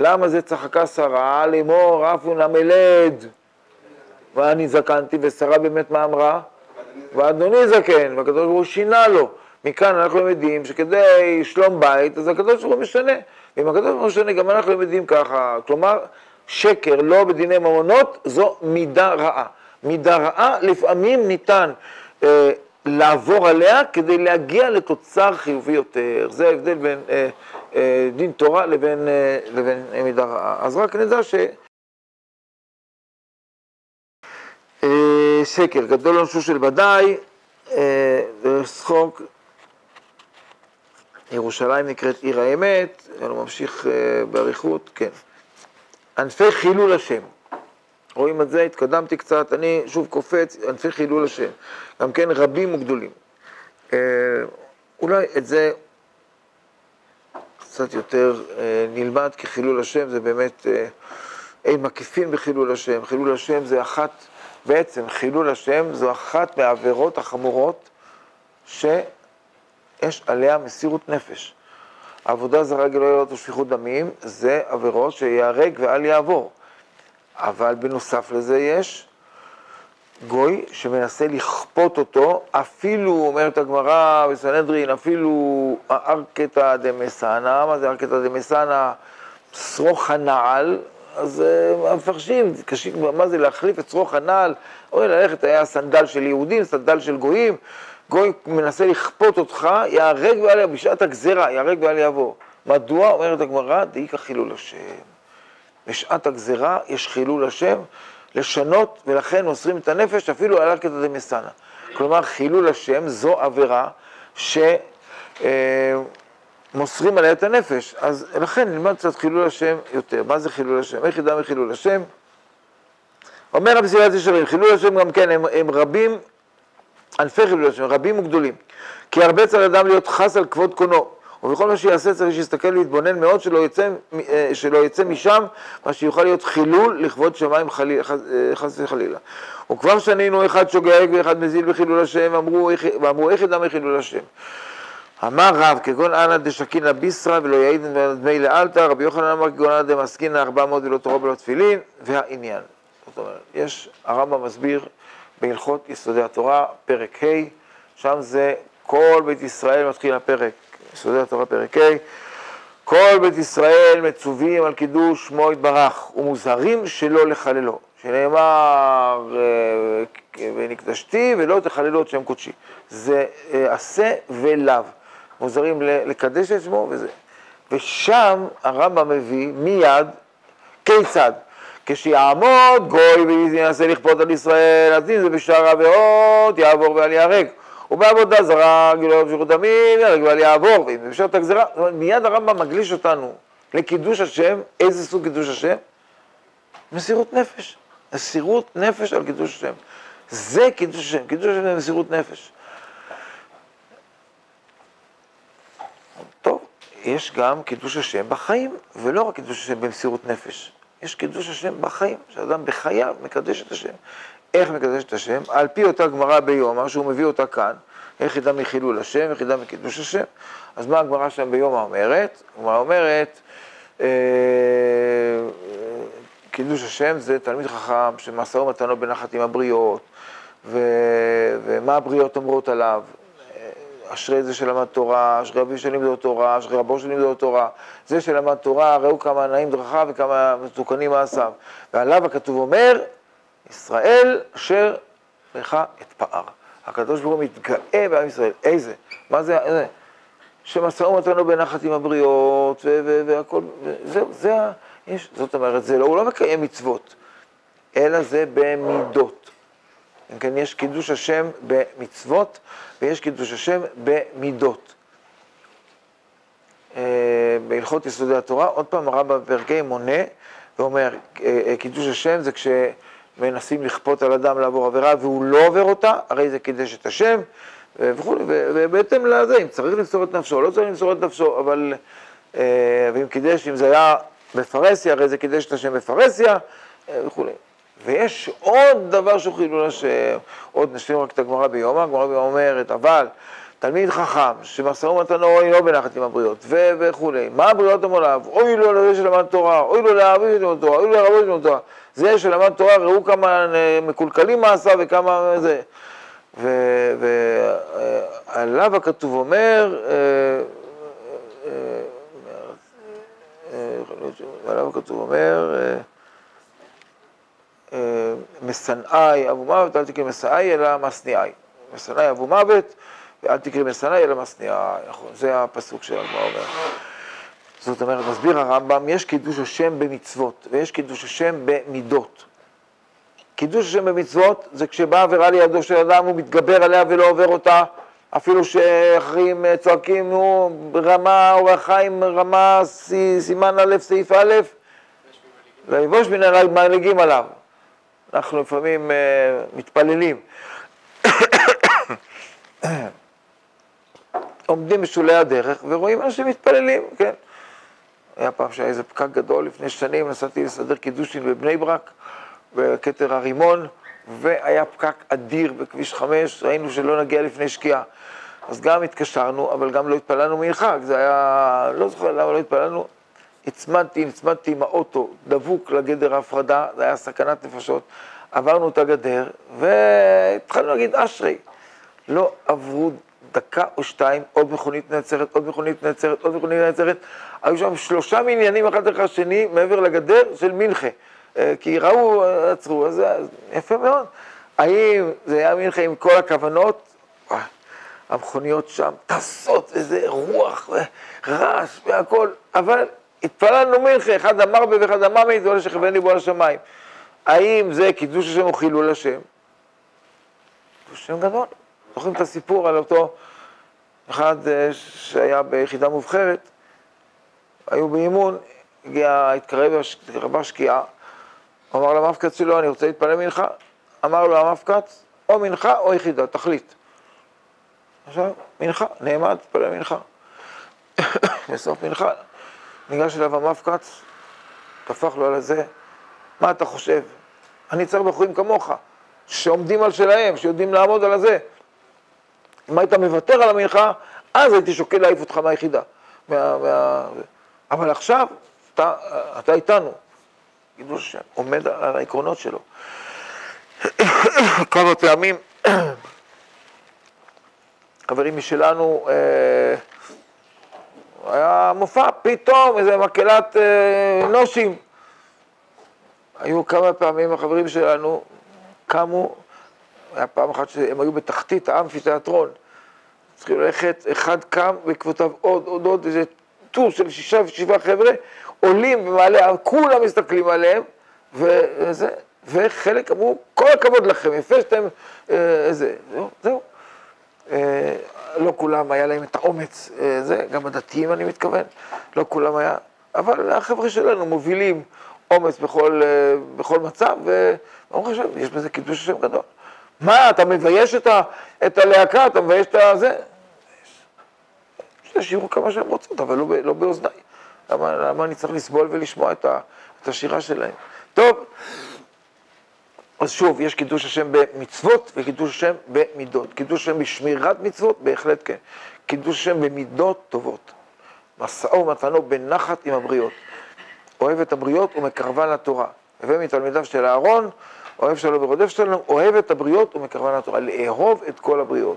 למה זה צחקה שרה לאמור הוא נמלד ואני זקנתי, ושרה באמת מה אמרה? ואדוני זקן, והקדוש ברוך הוא שינה לו. מכאן אנחנו למדים שכדי שלום בית, אז הקדוש ברוך הוא משנה. ואם הקדוש ברוך הוא משנה, גם אנחנו למדים ככה. כלומר, שקר לא בדיני ממונות, זו מידה רעה. מידה רעה, לפעמים ניתן אה, לעבור עליה כדי להגיע לתוצר חיובי יותר. זה ההבדל בין אה, אה, דין תורה לבין, אה, לבין מידה רעה. אז רק נדע ש... אה, שקר, גדול עונשו של ודאי, אה, שחוק, ירושלים נקראת עיר האמת, אני ממשיך אה, באריכות, כן. ענפי חילול השם. רואים את זה, התקדמתי קצת, אני שוב קופץ, ענפי חילול השם. גם כן רבים וגדולים. אה, אולי את זה קצת יותר אה, נלמד, כי חילול השם זה באמת, אה, אין מקיפין בחילול השם. חילול השם זה אחת, בעצם חילול השם זו אחת מהעבירות החמורות שיש עליה מסירות נפש. עבודה זרה גילוי ושפיכות דמים זה עבירות שיהרג ואל יעבור. אבל בנוסף לזה יש גוי שמנסה לכפות אותו, אפילו, אומרת הגמרא בסנהדרין, אפילו ארקתא דמסנא, מה זה ארקתא דמסנא? שרוך הנעל, אז uh, מפרשים, מה זה להחליף את שרוך הנעל? אוי, ללכת היה סנדל של יהודים, סנדל של גויים, גוי מנסה לכפות אותך, יהרג ואל יעבור, בשעת הגזירה, יהרג ואל יעבור. מדוע? אומרת הגמרא, דאיכא חילול השם. בשעת הגזירה יש חילול השם, לשנות, ולכן מוסרים את הנפש אפילו על ארקתא דמסנא. כלומר, חילול השם זו עבירה שמוסרים אה, עליה את הנפש. אז לכן נלמד קצת חילול השם יותר. מה זה חילול השם? איך ידע מחילול השם? אומר המסילת ישרים, חילול השם גם כן, הם, הם רבים, אלפי חילול השם, רבים וגדולים. כי הרבה צריך אדם להיות חס על כבוד קונו. ובכל מה שיעשה צריך שיסתכל ולהתבונן מאוד שלא יצא, אה, שלא יצא משם מה שיוכל להיות חילול לכבוד שמיים חליל, אה, חס וחלילה. וכבר שנינו אחד שוגג ואחד מזיל בחילול השם, ואמרו, ואמרו איך ידע מחילול השם. אמר רב, כגון אנא דשקינא ביסרא ולא יעידן דמי לאלתא, רבי יוחנן אמר כגון אנא דמסקינא ארבע מאות ולא תורה ולא תפילין, והעניין. זאת אומרת, יש, הרמב"ם מסביר בהלכות יסודי התורה, פרק ה', שם זה כל בית ישראל מתחיל הפרק. יסודי התורה פרק ה', כל בית ישראל מצווים על קידוש שמו יתברך ומוזהרים שלא לחללו, שנאמר אה, ונקדשתי ולא תחללו את שם קודשי. זה אה, עשה ולאו, מוזהרים לקדש את שמו וזה. ושם הרמב"ם מביא מיד כיצד? כשיעמוד גוי וינסה לכפות על ישראל, אז אם זה בשער עבירות, יעבור ואל ייהרג. ובעבודה זרה גילוי המשיכות דמים, יהרג ואל יעבור, ואם אפשר את הגזירה, מיד הרמב"ם מגליש אותנו לקידוש השם, איזה סוג קידוש השם? מסירות נפש. מסירות נפש על קידוש השם. זה קידוש השם, קידוש השם זה מסירות נפש. טוב, יש גם קידוש השם בחיים, ולא רק קידוש השם במסירות נפש. יש קידוש השם בחיים, שאדם בחייו מקדש את השם. איך מקדש את השם? על פי אותה גמרא ביומא, שהוא מביא אותה כאן, איך ידע מחילול השם, איך ידע מקידוש השם. אז מה הגמרא שם ביומא אומרת? הגמרא אומרת, אה, קידוש השם זה תלמיד חכם שמשא ומתנו בנחת עם הבריות, ו, ומה הבריות אומרות עליו. אשרי זה שלמד תורה, אשרי אביו שלימדו תורה, אשרי רבו שלימדו תורה. זה שלמד תורה, ראו כמה נעים דרכיו וכמה מסוכנים מעשיו. ועליו הכתוב אומר, ישראל אשר לך אתפאר. הקדוש ברוך הוא מתגאה בעם ישראל. איזה? מה זה? איזה? שמשא ומתנו בנחת עם הבריות, והכל, זהו, זה ה... יש, זאת אומרת, זה לא, הוא לא מקיים מצוות, אלא זה במידות. אם כן, יש קידוש השם במצוות, ויש קידוש השם במידות. אה, בהלכות יסודי התורה, עוד פעם הרב בפרקי מונה ואומר, אה, אה, קידוש השם זה כשמנסים לכפות על אדם לעבור עבירה והוא לא עובר אותה, הרי זה קידש את השם וכולי, ובהתאם לזה, אם צריך למסור את נפשו, לא צריך למסור את נפשו, אבל, ואם קידש, אם זה היה בפרהסיה, הרי זה קידש את השם בפרהסיה וכולי. ויש עוד דבר שהוא חילול השם, עוד נשלים רק את הגמרא ביומא, הגמרא ביומא אומרת, אבל תלמיד חכם, שמשא ומתנו אוי לא בנחת עם הבריות, וכולי, מה הבריות אמרו? אוי לו לזה שלמד תורה, אוי לו לאבי שלמד תורה, אוי לו לרבו שלמד תורה. זה שלמד תורה, ראו כמה מקולקלים מעשה וכמה זה. ועליו הכתוב אומר, אה, אה, אה, עליו הכתוב אומר, משנאי אבו מוות, אל תקראי משנאי אלא משניאי. משנאי אבו מוות, ואל תקראי משנאי אלא משניאי. נכון, זה הפסוק של הגמרא אומר. זאת אומרת, מסביר הרמב"ם, יש קידוש השם במצוות, ויש קידוש השם במידות. קידוש השם במצוות זה כשבאה עבירה לידו של אדם, הוא מתגבר עליה ולא עובר אותה, אפילו שאחרים צועקים, נו, רמה אור החיים, רמה סימן א', סעיף א', ויבוש מן המעלגים עליו. אנחנו לפעמים uh, מתפללים. עומדים בשולי הדרך ורואים אנשים מתפללים, כן. היה פעם שהיה איזה פקק גדול לפני שנים, נסעתי לסדר קידושין בבני ברק, בכתר הרימון, והיה פקק אדיר בכביש 5, ראינו שלא נגיע לפני שקיעה. אז גם התקשרנו, אבל גם לא התפללנו מרחק, זה היה, לא זוכר למה לא התפללנו, הצמדתי, הצמדתי עם האוטו דבוק לגדר ההפרדה, זה היה סכנת נפשות, עברנו את הגדר והתחלנו להגיד אשרי. לא עברו דקה או שתיים, עוד מכונית נעצרת, עוד מכונית נעצרת, עוד מכונית נעצרת. היו שם שלושה מניינים אחד אחרי השני מעבר לגדר של מנחה. אה, כי ראו, אה, עצרו, אז זה יפה מאוד. האם זה היה מנחה עם כל הכוונות? המכוניות שם טסות, איזה רוח ורעש והכל, אבל התפללנו מנחה, אחד אמר בי ואחד אמר מי, זה עולה שכוון ליבו על השמיים. האם זה קידוש השם או חילול השם? קידוש השם גדול. זוכרים את הסיפור על אותו אחד אה, שהיה ביחידה מובחרת, היו באימון, הגיע, התקרב, רבה שקיעה, אמר למפקץ שלו, אני רוצה להתפלל מנחה. אמר לו המפקץ, או מנחה או יחידה, תחליט. עכשיו, מנחה, נעמד, תתפלל מנחה. בסוף מנחה, ניגש אליו המפקץ, טפח לו על זה, מה אתה חושב? אני צריך בחורים כמוך, שעומדים על שלהם, שיודעים לעמוד על הזה. אם היית מוותר על המנחה, אז הייתי שוקל להעיף אותך מהיחידה. מה, מה... אבל עכשיו, אתה, אתה איתנו. קידוש עומד על העקרונות שלו. כמה פעמים, חברים משלנו, אה, היה מופע, פתאום איזה מקהלת אה, נושים. היו כמה פעמים החברים שלנו קמו, היה פעם אחת שהם היו בתחתית האמפיתיאטרון. צריכים ללכת, אחד קם בעקבותיו עוד, עוד, עוד, איזה טור של שישה ושבעה חבר'ה, עולים ומעלה, כולם מסתכלים עליהם, וזה, וחלק אמרו, כל הכבוד לכם, יפה שאתם, אה, זה, זהו, זהו. אה, לא כולם היה להם את האומץ, אה, זה, גם הדתיים אני מתכוון, לא כולם היה, אבל החבר'ה שלנו מובילים אומץ בכל, אה, בכל מצב, ואומרים לך יש בזה קידוש השם גדול. מה, אתה מבייש את, ה, את הלהקה, אתה מבייש את הזה? שישירו כמה שהם רוצות, אבל לא, לא באוזניי. למה, למה אני צריך לסבול ולשמוע את, ה, את השירה שלהם? טוב, אז שוב, יש קידוש השם במצוות וקידוש השם במידות. קידוש השם בשמירת מצוות, בהחלט כן. קידוש השם במידות טובות. משאו ומתנו בנחת עם הבריות. אוהב את הבריות ומקרבן לתורה. הווה מתלמידיו של אהרון, אוהב שלום ורודף שלום, אוהב את הבריות ומקרבן לתורה, לאהוב את כל הבריות.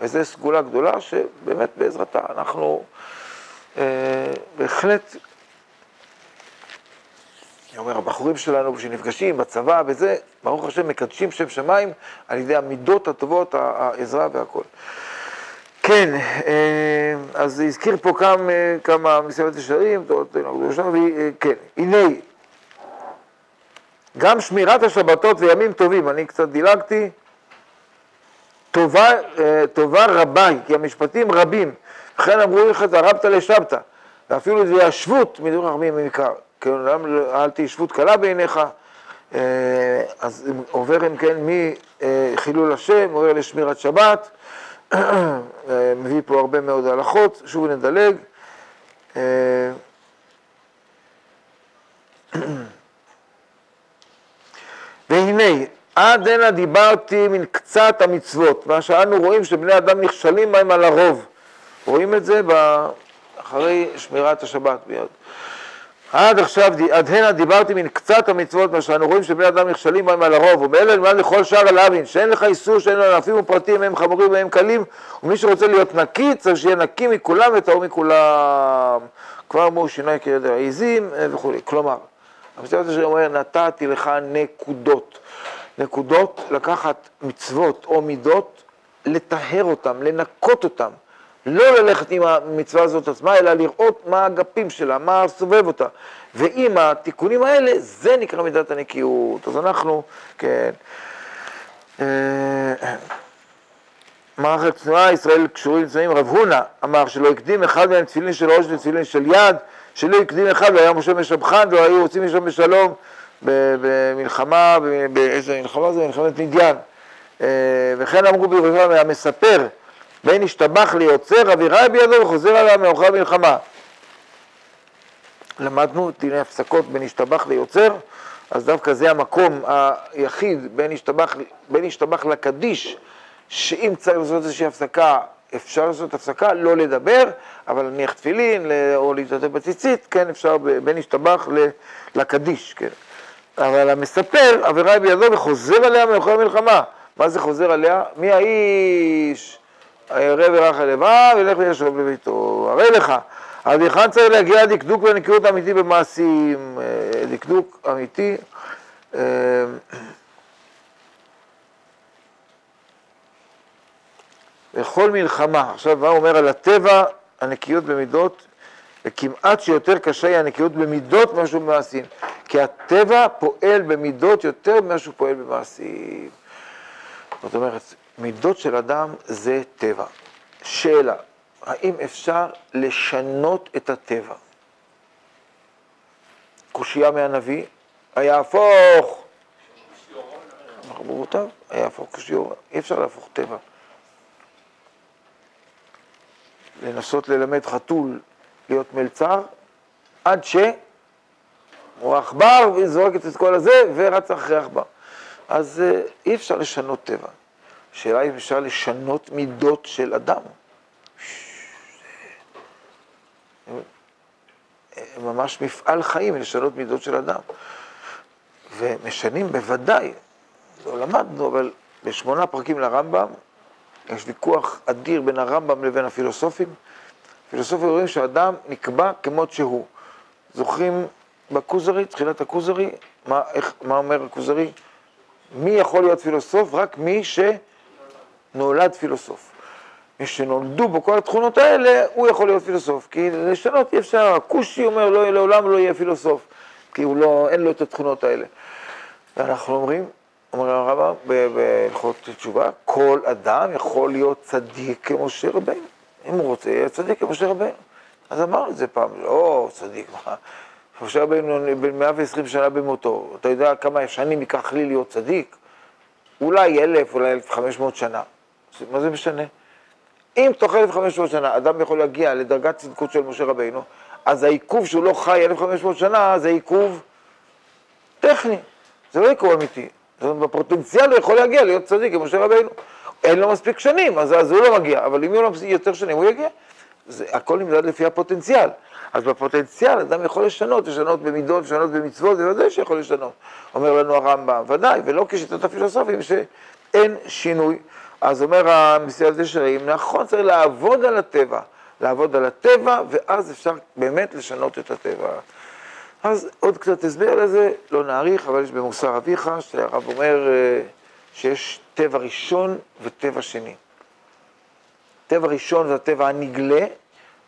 וזו סגולה גדולה שבאמת בעזרתה אנחנו אה, בהחלט, אני אומר, הבחורים שלנו שנפגשים בצבא וזה, ברוך השם מקדשים שם שמיים על ידי המידות הטובות, העזרה והכל. כן, אה, אז הזכיר פה כמה, כמה מסיבת ישרים, כן, הנה, גם שמירת השבתות וימים טובים, אני קצת דילגתי, טובה, אה, טובה רבה היא, כי המשפטים רבים, וכן אמרו לך זרבת לשבתא, ואפילו זה השבות מדור הרבים ממקרא, כן, אל תהי שבות קלה בעיניך, אה, אז עובר אם כן מחילול השם, עובר לשמירת שבת, מביא פה הרבה מאוד הלכות, שוב נדלג. והנה, עד הנה דיברתי מן קצת המצוות, מה שאנו רואים שבני אדם נכשלים בהם על הרוב. רואים את זה אחרי שמירת השבת מיד. עד עכשיו, עד הנה דיברתי מן קצת המצוות, מה שאנו רואים שבני אדם נכשלים בהם על הרוב, ומאלה למען לכל שאר הלאווין, שאין לך איסור שאין לו ענפים ופרטים, הם חמורים והם קלים, ומי שרוצה להיות נקי, צריך שיהיה נקי מכולם וטהור מכולם. כבר אמרו שינוי כיד העיזים אה, וכולי. כלומר, המציאות הזה אומר, נתתי לך נקודות. נקודות, לקחת מצוות או מידות, לטהר אותם, לנקות אותם. לא ללכת עם המצווה הזאת עצמה, אלא לראות מה האגפים שלה, מה סובב אותה. ועם התיקונים האלה, זה נקרא מידת הנקיות. אז אנחנו, כן. אה, מערכת תנועה, ישראל קשורים לצבעים, רב הונא אמר שלא הקדים אחד מהם תפילין של ראש ותפילין של יד, שלא הקדים אחד והיה משה משבחן ולא היו רוצים לשם בשלום במלחמה, באיזה מלחמה זה? מלחמת מדיין. אה, וכן אמרו בירושלים, המספר בין השתבח ליוצר, אווירה בידו וחוזר עליה מאוחר מלחמה. למדנו דיני הפסקות בין השתבח ליוצר, אז דווקא זה המקום היחיד בין השתבח, בין השתבח לקדיש, שאם צריך לעשות איזושהי הפסקה, אפשר לעשות הפסקה, לא לדבר, אבל נניח תפילין או להתעטף בציצית, כן, אפשר בין השתבח לקדיש, כן. אבל המספר, עבירה בידו וחוזר עליה מאוחר המלחמה. מה זה חוזר עליה? מי האיש? הירא ורך הלבב, ילך וישוב לביתו. הרי לך, עד היכן צריך להגיע דקדוק ונקיות אמיתי במעשים, אה, דקדוק אמיתי. בכל מלחמה, עכשיו מה הוא אומר על הטבע, הנקיות במידות, וכמעט שיותר קשה היא הנקיות במידות משהו במעשים. כי הטבע פועל במידות יותר ממה שהוא פועל במעשים. זאת אומרת, מידות של אדם זה טבע. שאלה, האם אפשר לשנות את הטבע? קושייה מהנביא, היהפוך, מחברותיו, היהפוך קושיור, אי אפשר להפוך טבע. לנסות ללמד חתול להיות מלצר, עד ש... הוא עכבר, וזורק את כל הזה, ורץ אחרי עכבר. אז אה, אי אפשר לשנות טבע. השאלה אם אפשר לשנות מידות של אדם. ממש מפעל חיים לשנות מידות של אדם. ומשנים בוודאי, לא למדנו, אבל בשמונה פרקים לרמב"ם, יש ויכוח אדיר בין הרמב"ם לבין הפילוסופים. הפילוסופים רואים שהאדם נקבע כמות שהוא. זוכרים בכוזרי, תחילת הכוזרי, מה, איך, מה אומר הכוזרי? מי יכול להיות פילוסוף? רק מי שנולד פילוסוף. מי שנולדו בו כל התכונות האלה, הוא יכול להיות פילוסוף. כי לשנות אי אפשר, הכושי אומר, לא, לעולם לא יהיה פילוסוף, כי הוא לא, אין לו את התכונות האלה. ואנחנו אומרים, אומר הרמב"ם בהלכות תשובה, כל אדם יכול להיות צדיק כמשה רבינו. אם הוא רוצה, יהיה צדיק כמשה רבינו. אז אמרנו את זה פעם, לא צדיק, מה? משה רבינו בן 120 שנה במותו, אתה יודע כמה שנים ייקח לי להיות צדיק? אולי אלף, אולי אלף חמש מאות שנה. מה זה משנה? אם תוך אלף חמש מאות שנה אדם יכול להגיע לדרגת צדקות של משה רבינו, אז העיכוב שהוא לא חי אלף חמש מאות שנה זה עיכוב טכני, זה לא עיכוב אמיתי. זאת אומרת, בפוטנציאל הוא יכול להגיע להיות צדיק עם משה רבינו. אין לו מספיק שנים, אז, אז הוא לא מגיע, אבל אם יהיו לו יותר שנים הוא יגיע. זה, הכל נמדד לפי הפוטנציאל. אז בפוטנציאל אדם יכול לשנות, לשנות במידות, לשנות במצוות, בוודאי שיכול לשנות. אומר לנו הרמב"ם, ודאי, ולא כשיטת הפילוסופים שאין שינוי. אז אומר המסילת ישרים, נכון, צריך לעבוד על הטבע, לעבוד על הטבע, ואז אפשר באמת לשנות את הטבע. אז עוד קצת הסבר לזה, לא נאריך, אבל יש במוסר אביך, שהרב אומר אה, שיש טבע ראשון וטבע שני. טבע ראשון זה הטבע הנגלה,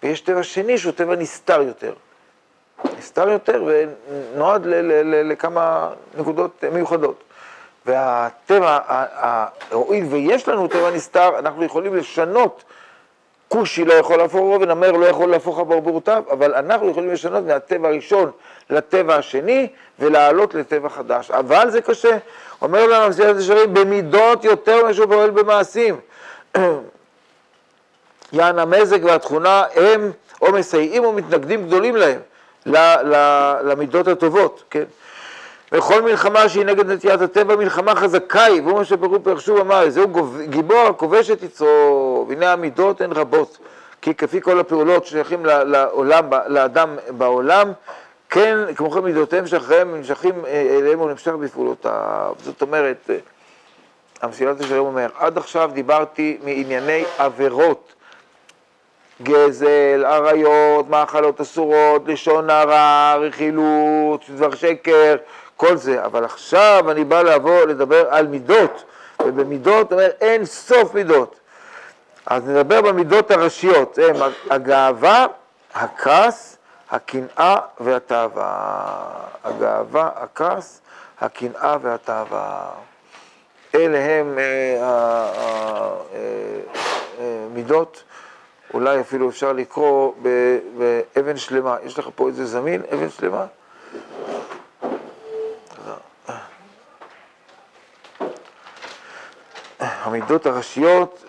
ויש טבע שני שהוא טבע נסתר יותר. נסתר יותר ונועד לכמה נקודות מיוחדות. והטבע, הואיל ויש לנו טבע נסתר, אנחנו יכולים לשנות. כושי לא יכול להפוך ראובן, המר לא יכול להפוך אברבורותיו, אבל אנחנו יכולים לשנות מהטבע הראשון לטבע השני ולעלות לטבע חדש. אבל זה קשה. אומר לנו המסגרת ישרים, במידות יותר משהו פועל במעשים. יען המזג והתכונה הם או מסייעים או מתנגדים גדולים להם, למידות הטובות, כן? וכל מלחמה שהיא נגד נטיית הטבע, מלחמה חזקה היא, והוא מה שברור פרשוב אמר, זהו גיבור הכובש את יצרו, והנה המידות הן רבות. כי כפי כל הפעולות ששייכים לעולם, לאדם בעולם, כן, כמו כן מידותיהם שאחריהם נמשכים אה, אליהם הוא נמשך בפעולותיו. זאת אומרת, אה, המסילת השלום אומר, עד עכשיו דיברתי מענייני עבירות. גזל, עריות, מאכלות אסורות, לשון הרע, רכילות, דבר שקר, כל זה. אבל עכשיו אני בא לבוא לדבר על מידות, ובמידות, אומר, אין סוף מידות. אז נדבר במידות הראשיות, הם הגאווה, הכעס, הקנאה והתאווה. הגאווה, הכעס, הקנאה והתאווה. אלה הם המידות. אה, אה, אולי אפילו אפשר לקרוא באבן שלמה. יש לך פה איזה זמין, אבן שלמה? המידות הראשיות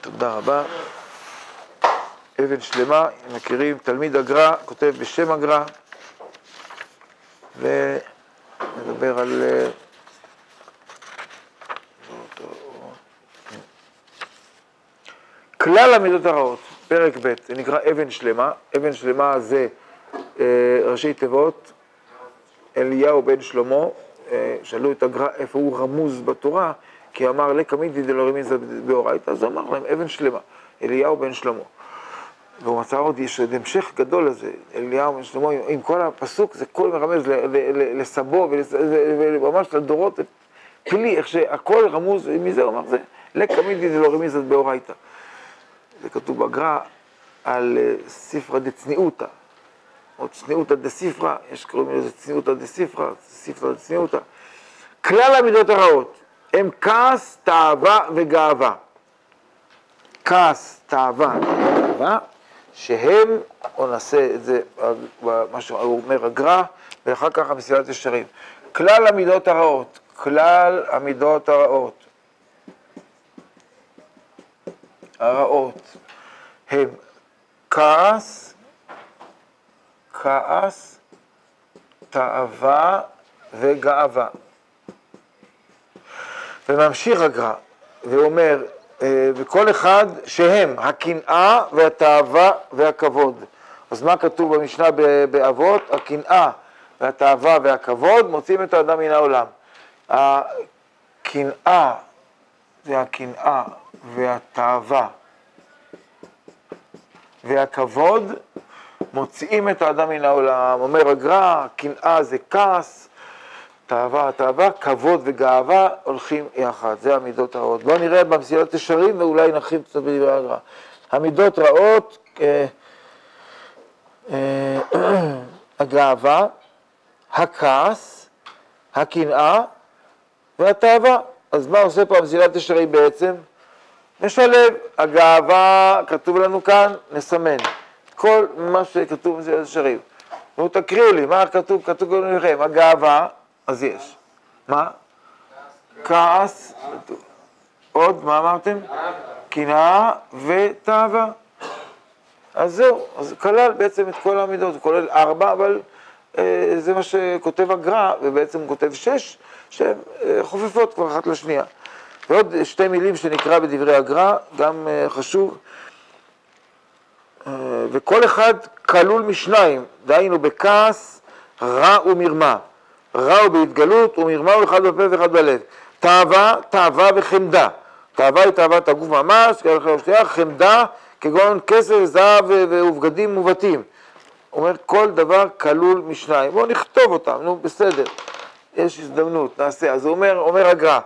תודה רבה. אבן שלמה, מכירים, תלמיד הגר"א, כותב בשם הגר"א, ונדבר על... אה, כלל המידות הרעות, פרק ב', זה נקרא אבן שלמה, אבן שלמה זה אה, ראשי תיבות, אליהו בן שלמה, אה, שאלו את הגר"א איפה הוא רמוז בתורה, כי אמר לקמידי דלא רמיזה באורייתא, אז אמר להם אבן שלמה, אליהו בן שלמה. והוא מצא עוד, יש עוד המשך גדול לזה, אליהו בן שלמה, עם כל הפסוק, זה כל מרמז לסבו, וממש לדורות, פלי, איך שהכל רמוז, מזה הוא אמר זה, לקמידי דלא רמיזת באורייתא. זה כתוב בגר"א על אה, ספרא דצניעותא, או צניעותא דספרא, יש קוראים לזה צניעותא דספרא, ספרא דצניעותא. כלל המידות הרעות הם כעס, תאווה וגאווה. כעס, תאווה וגאווה. שהם, או נעשה את זה, מה שאומר הגר"א, ואחר כך המסילת ישרים. כלל המידות הרעות, כלל המידות הרעות, הרעות, הם כעס, כעס, תאווה וגאווה. וממשיך הגר"א, ואומר, אה, וכל אחד שהם הקנאה והתאווה והכבוד. אז מה כתוב במשנה באבות? הקנאה והתאווה והכבוד מוצאים את האדם מן העולם. הקנאה זה הקנאה והתאווה והכבוד מוציאים את האדם מן העולם. אומר הגר"א, קנאה זה כעס, תאווה, תאווה, כבוד וגאווה הולכים יחד, זה המידות הרעות. בואו נראה במסילת ישרים ואולי נרחיב קצת בדברי הגר"א. המידות רעות, אה, אה, הגאווה, הכעס, הקנאה והתאווה. אז מה עושה פה המסילת ישרים בעצם? משלב. הגאווה, כתוב לנו כאן, נסמן. כל מה שכתוב במסילת ישרים. נו, תקריאו לי, מה כתוב? כתוב גם לכם. הגאווה, אז יש. מה? כעס, עוד, מה אמרתם? קנאה ותאווה. אז זהו, אז כלל בעצם את כל המידות, כולל ארבע, אבל אה, זה מה שכותב הגר"א, ובעצם הוא כותב שש, שהן אה, חופפות כבר אחת לשנייה. ועוד שתי מילים שנקרא בדברי הגר"א, גם אה, חשוב. וכל אחד כלול משניים, דהיינו בכעס, רע ומרמה. רע הוא בהתגלות ומרמה הוא אחד בפה ואחד בלב. תאווה, תאווה וחמדה. תאווה היא תאוות הגוף ממש, חמדה כגון כסף, זהב ובגדים מובטים. אומר, כל דבר כלול משניים. בואו נכתוב אותם, נו, בסדר. יש הזדמנות, נעשה. אז הוא אומר, אומר הגר"א,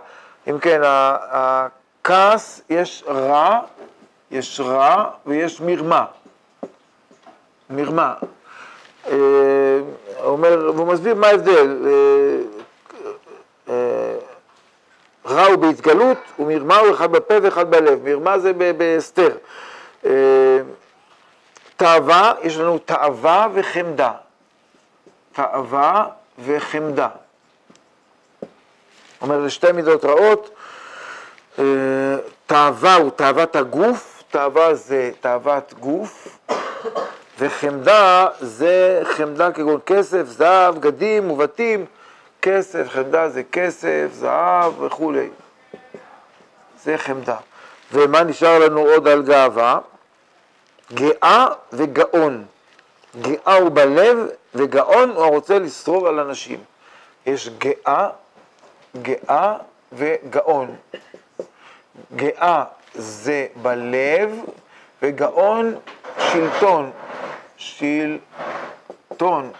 אם כן, הכעס, יש רע, יש רע ויש מרמה. מרמה. אה, הוא אומר, והוא מסביר מה ההבדל. אה, אה, רע הוא בהתגלות, ומרמה הוא אחד בפה ואחד בלב. מרמה זה בהסתר. תאווה, יש לנו תאווה וחמדה. תאווה וחמדה. אומר, זה שתי מידות רעות. אה, תאווה הוא תאוות הגוף, תאווה זה תאוות גוף, וחמדה זה חמדה כגון כסף, זהב, גדים, מובטים. כסף, חמדה זה כסף, זהב וכולי. זה חמדה. ומה נשאר לנו עוד על גאווה? גאה וגאון. גאה הוא בלב, וגאון הוא הרוצה לשרור על אנשים. יש גאה, גאה וגאון. גאה זה בלב, וגאון שלטון. שלטון.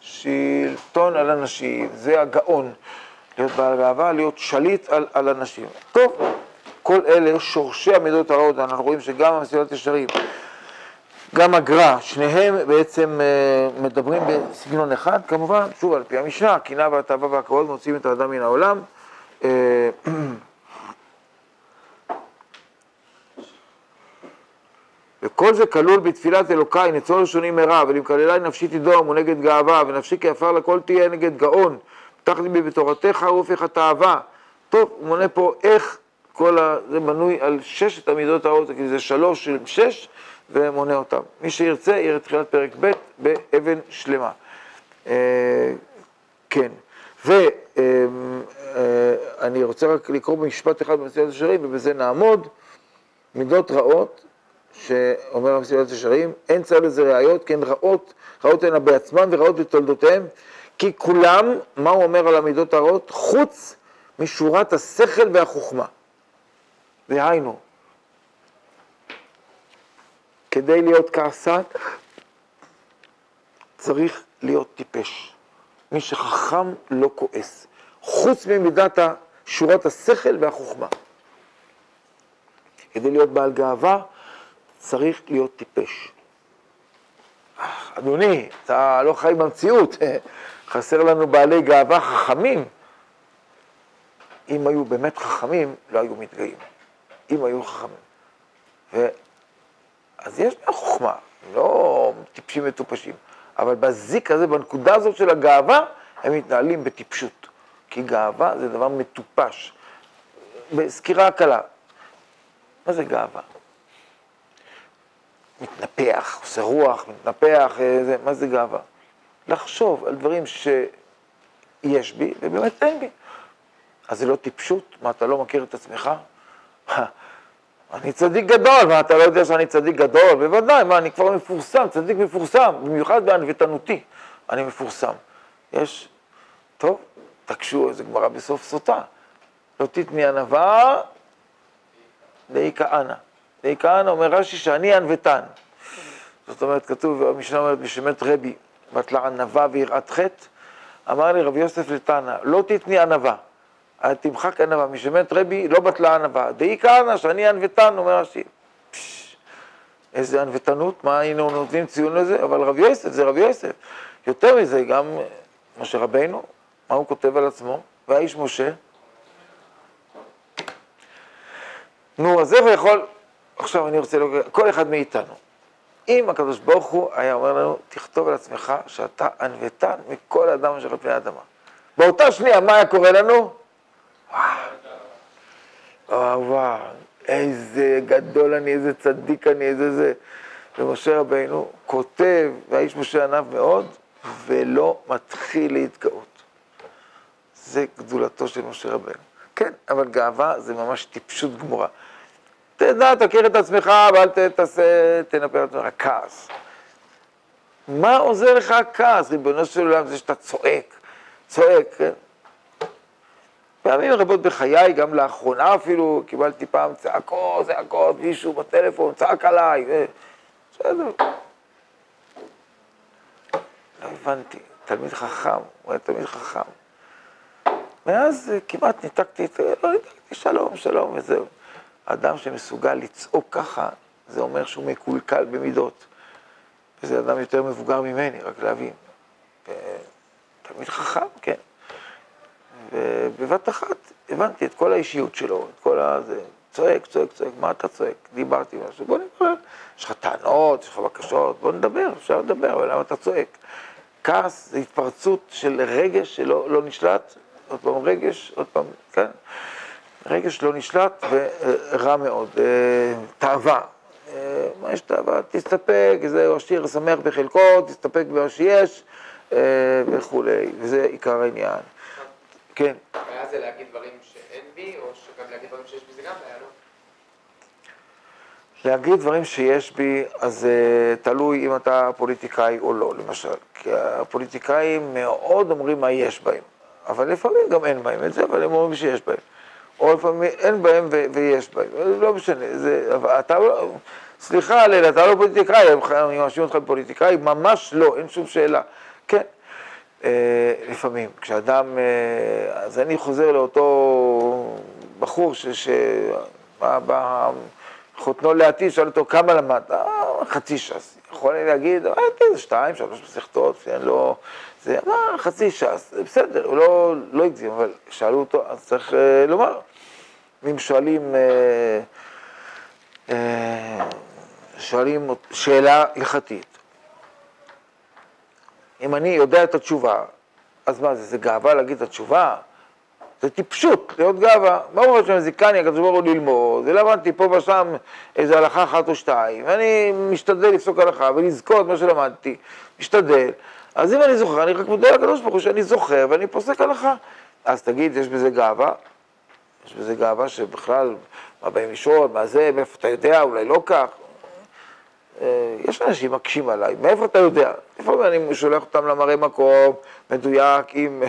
שלטון על אנשים, זה הגאון. להיות בעל גאווה, להיות שליט על, על אנשים. טוב. כל אלה שורשי המידות הרעות, אנחנו רואים שגם המסילות ישרים, גם הגר"א, שניהם בעצם אה, מדברים בסגנון אחד, כמובן, שוב על פי המשנה, הקנאה והתאווה והכבוד מוציאים את האדם מן העולם. אה, וכל זה כלול בתפילת אלוקיי, נצור ראשוני מרע, ולמקללי נפשי תדום ונגד גאווה, ונפשי כעפר לכל תהיה נגד גאון, פתח ליבי בתורתך ורופך התאווה. טוב, הוא מונה פה איך כל ה... זה בנוי על ששת המידות הרעות, כי זה שלוש של שש, ומונה אותם. מי שירצה, יראה תחילת פרק ב' באבן שלמה. אה, כן. ואני אה, רוצה רק לקרוא במשפט אחד במסיבת ישרים, ובזה נעמוד. מידות רעות, שאומר המסיבת ישרים, אין צד לזה ראיות, כן רעות, רעות הן בעצמן ורעות בתולדותיהן, כי כולם, מה הוא אומר על המידות הרעות? חוץ משורת השכל והחוכמה. דהיינו, כדי להיות כעסן, צריך להיות טיפש. מי שחכם לא כועס, חוץ ממידת שורת השכל והחוכמה. כדי להיות בעל גאווה, צריך להיות טיפש. אדוני, אתה לא חי במציאות, חסר לנו בעלי גאווה חכמים. אם היו באמת חכמים, לא היו מתגאים. אם היו חכמים. אז יש להם חוכמה, לא טיפשים מטופשים, אבל בזיק הזה, בנקודה הזאת של הגאווה, הם מתנהלים בטיפשות. כי גאווה זה דבר מטופש. בסקירה קלה, מה זה גאווה? מתנפח, עושה רוח, מתנפח, אה, זה, מה זה גאווה? לחשוב על דברים שיש בי ובאמת אין בי. אז זה לא טיפשות? מה, אתה לא מכיר את עצמך? אני צדיק גדול, מה, אתה לא יודע שאני צדיק גדול? בוודאי, מה, אני כבר מפורסם, צדיק מפורסם, במיוחד בענוותנותי, אני מפורסם. יש, טוב, תקשו איזה גמרא בסוף סוטה. לא תתני ענווה, דאי כהנא. דאי כהנא אומר רש"י שאני ענוותן. זאת אומרת, כתוב, המשנה אומרת, משמת רבי, בטלה ענווה ויראת חטא, אמר לי רבי יוסף לתנא, לא תתני ענווה. תמחק ענווה, משמת רבי לא בטלה ענווה, דאי כהנא שאני ענוותן, אומר רש"י. איזה ענוותנות, מה היינו נותנים ציון לזה? אבל רבי יוסף זה רבי יוסף. יותר מזה, גם משה רבינו, מה הוא כותב על עצמו? והאיש משה. נו, אז איך הוא יכול... עכשיו אני רוצה לומר, כל אחד מאיתנו. אם הקדוש ברוך הוא היה אומר לנו, תכתוב על עצמך שאתה ענוותן מכל אדם אשר על פני האדמה. באותה שנייה, מה היה קורה לנו? וואו, וואו, איזה גדול אני, איזה צדיק אני, איזה זה. ומשה רבינו כותב, והאיש משה עניו מאוד, ולא מתחיל להתגאות. זה גדולתו של משה רבינו. כן, אבל גאווה זה ממש טיפשות גמורה. תדע, תכיר את עצמך, ואל תעשה, תנפר את עצמך, כעס. מה עוזר לך הכעס, ריבונו של עולם, זה שאתה צועק, צועק, כן? פעמים רבות בחיי, גם לאחרונה אפילו, קיבלתי פעם צעקות, צעקות, מישהו בטלפון צעק עליי. בסדר. לא הבנתי, תלמיד חכם, הוא היה תלמיד חכם. אה, כמעט ניתקתי את, לא ניתקתי, שלום, שלום, וזהו. אדם שמסוגל לצעוק ככה, זה אומר שהוא מקולקל במידות. וזה אדם יותר מבוגר ממני, רק להבין. תלמיד חכם, כן. ובבת אחת הבנתי את כל האישיות שלו, את כל הזה, צועק, צועק, צועק, מה אתה צועק? דיברתי משהו, בוא נדבר, יש לך טענות, יש לך בקשות, בוא נדבר, אפשר לדבר, אבל למה אתה צועק? כעס זה התפרצות של רגש שלא לא נשלט, עוד פעם רגש, עוד פעם, כן? רגש לא נשלט ורע מאוד. אה, תאווה, אה, מה יש תאווה? תסתפק, זה עשיר שמח בחלקו, תסתפק במה שיש אה, וכולי, וזה עיקר העניין. כן. הבעיה זה להגיד דברים שאין בי, או שגם להגיד דברים שיש בי זה גם בעיה, לא? להגיד דברים שיש בי, אז uh, תלוי אם אתה פוליטיקאי או לא, למשל. כי הפוליטיקאים מאוד אומרים מה יש בהם, אבל לפעמים גם אין בהם את זה, אבל הם אומרים שיש בהם. או לפעמים אין בהם ו- ויש בהם, לא משנה, זה, אתה לא, סליחה לילה, אתה לא פוליטיקאי, אני מאשים אותך בפוליטיקאי, ממש לא, אין שום שאלה. כן, לפעמים, כשאדם, אה, אז אני חוזר לאותו בחור ש... ש חותנו לעתיד, שואל אותו כמה למדת? אה, חצי ש"ס. יכול אני להגיד, אה, זה שתיים, שלוש מסכתות, כן, לא... זה אמר חצי ש"ס, בסדר, הוא לא, לא הגזים, אבל שאלו אותו, אז צריך אה, לומר. אם שואלים, אה, אה, שואלים שאלה הלכתית, אם אני יודע את התשובה, אז מה זה, זה גאווה להגיד את התשובה? זה טיפשות, להיות גאווה. ברור השם זיכני, הקדוש ברוך הוא ללמוד, ולמדתי פה ושם איזה הלכה אחת או שתיים, ואני משתדל לפסוק הלכה ולזכור את מה שלמדתי, משתדל. אז אם אני זוכר, אני רק מודה לקדוש ברוך הוא שאני זוכר ואני פוסק הלכה. אז תגיד, יש בזה גאווה? יש בזה גאווה שבכלל, מה באים לשאול, מה זה, מאיפה אתה יודע, אולי לא כך. אה, יש אנשים מקשים עליי, מאיפה אתה יודע? לפעמים אני שולח אותם למראה מקום מדויק, עם,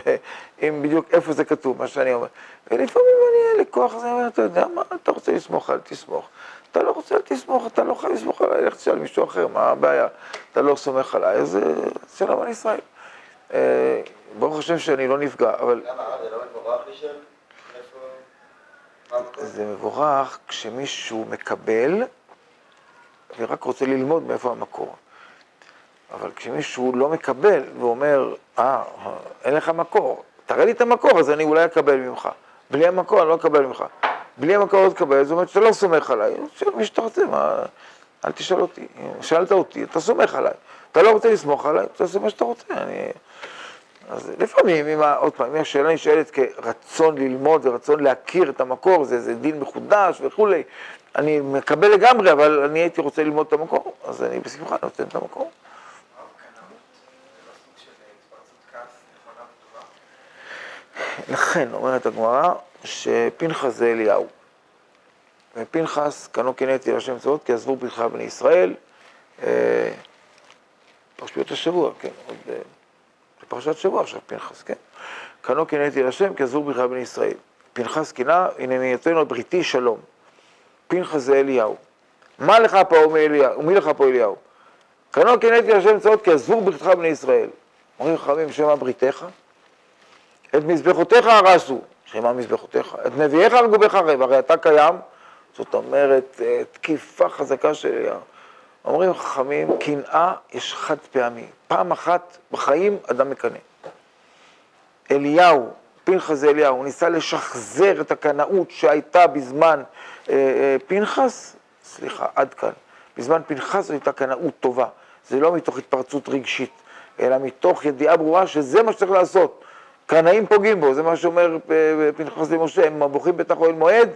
עם בדיוק איפה זה כתוב, מה שאני אומר. ולפעמים אני, אז אני אומר, אתה יודע מה, אתה רוצה לסמוך, אל תסמוך. אתה לא רוצה, אל תסמוך, אתה לא חייב לסמוך עליי, לך תשאל מישהו אחר, מה הבעיה? אתה לא סומך עליי, אז שלום על ישראל. אה, ברוך השם שאני לא נפגע, אבל... למה, זה לא מבורך לשאול? זה מבורך כשמישהו מקבל ורק רוצה ללמוד מאיפה המקור. אבל כשמישהו לא מקבל ואומר, אה, אין לך מקור, תראה לי את המקור, אז אני אולי אקבל ממך. בלי המקור אני לא אקבל ממך. בלי המקור לא תקבל, זאת אומרת שאתה לא סומך עליי. תשאל מי שאתה רוצה, מה... אל תשאל אותי. שאלת אותי, אתה סומך עליי. אתה לא רוצה לסמוך עליי, תעשה מה שאתה רוצה. אני... אז לפעמים, אם, עוד פעם, אם השאלה נשאלת כרצון ללמוד ורצון להכיר את המקור, זה, זה דין מחודש וכולי, אני מקבל לגמרי, אבל אני הייתי רוצה ללמוד את המקור, אז אני בשמחה נותן את המקור. לכן, אומרת הגמרא, שפנחס זה אליהו. ופנחס, קנו קינאתי להשם צבאות, כי עזבו ברך בני ישראל. אה, פרשיות השבוע, כן, עוד... אה, זה פרשת שבוע עכשיו, פנחס, כן? קנו קינאתי להשם, כי עזבו ברך בני ישראל. פנחס קינה, הנה נהייתנו בריתי שלום. פנחס זה אליהו. מה לך פה ומי לך פה אליהו? קנו קינאתי להשם צבאות, כי עזבו ברכתך בני ישראל. אומרים חכמים, שמא בריתך? את מזבחותיך הרסו, שמע מזבחותיך, את נביאיך הרגו בחרב, הרי אתה קיים, זאת אומרת, אה, תקיפה חזקה של אליהו. אומרים חכמים, קנאה יש חד פעמי, פעם אחת בחיים אדם מקנא. אליהו, פנחס אליהו, ניסה לשחזר את הקנאות שהייתה בזמן פנחס, סליחה, עד כאן. בזמן פנחס הייתה קנאות טובה, זה לא מתוך התפרצות רגשית, אלא מתוך ידיעה ברורה שזה מה שצריך לעשות. קנאים פוגעים בו, זה מה שאומר אה, פנחס למשה, הם בוכים בתוך אוהל מועד,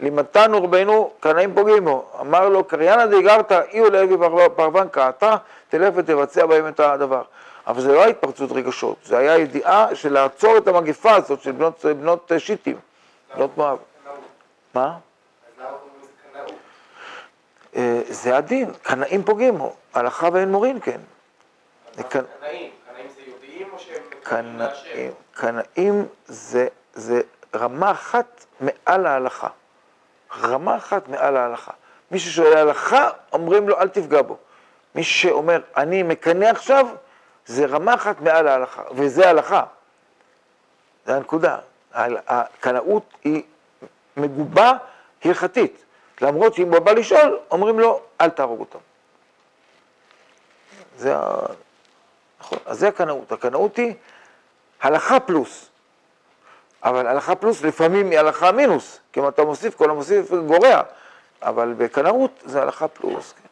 לימדתנו רבנו, קנאים פוגעים בו. אמר לו, קריינא דגרתא, אי עולה בפרוון קעתה, תלך ותבצע בהם את הדבר. אבל זה לא התפרצות רגשות, זה היה ידיעה של לעצור את המגפה הזאת של בנות, בנות שיטים, בנות מואב. מה? אז למה קוראים לזה קנאות? אה, זה הדין, קנאים פוגעים הלכה ואין מורין, כן. קנאים? קנאים זה יהודיים או שהם מהשם? קנאים, קנאים זה, זה רמה אחת מעל ההלכה. רמה אחת מעל ההלכה. מי ששואל הלכה, אומרים לו, אל תפגע בו. מי שאומר, אני מקנא עכשיו, זה רמה אחת מעל ההלכה, וזה הלכה. זה הנקודה. הקנאות היא מגובה הלכתית. למרות שאם הוא בא לשאול, אומרים לו, אל תהרוג אותם. זה ה... נכון, אז זה הקנאות. הקנאות היא הלכה פלוס. אבל הלכה פלוס לפעמים היא הלכה מינוס, כי אם אתה מוסיף, כל המוסיף גורע. אבל בקנאות זה הלכה פלוס. כן.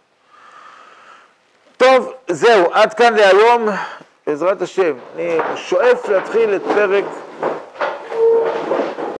טוב, זהו, עד כאן להיום, בעזרת השם. אני שואף להתחיל את פרק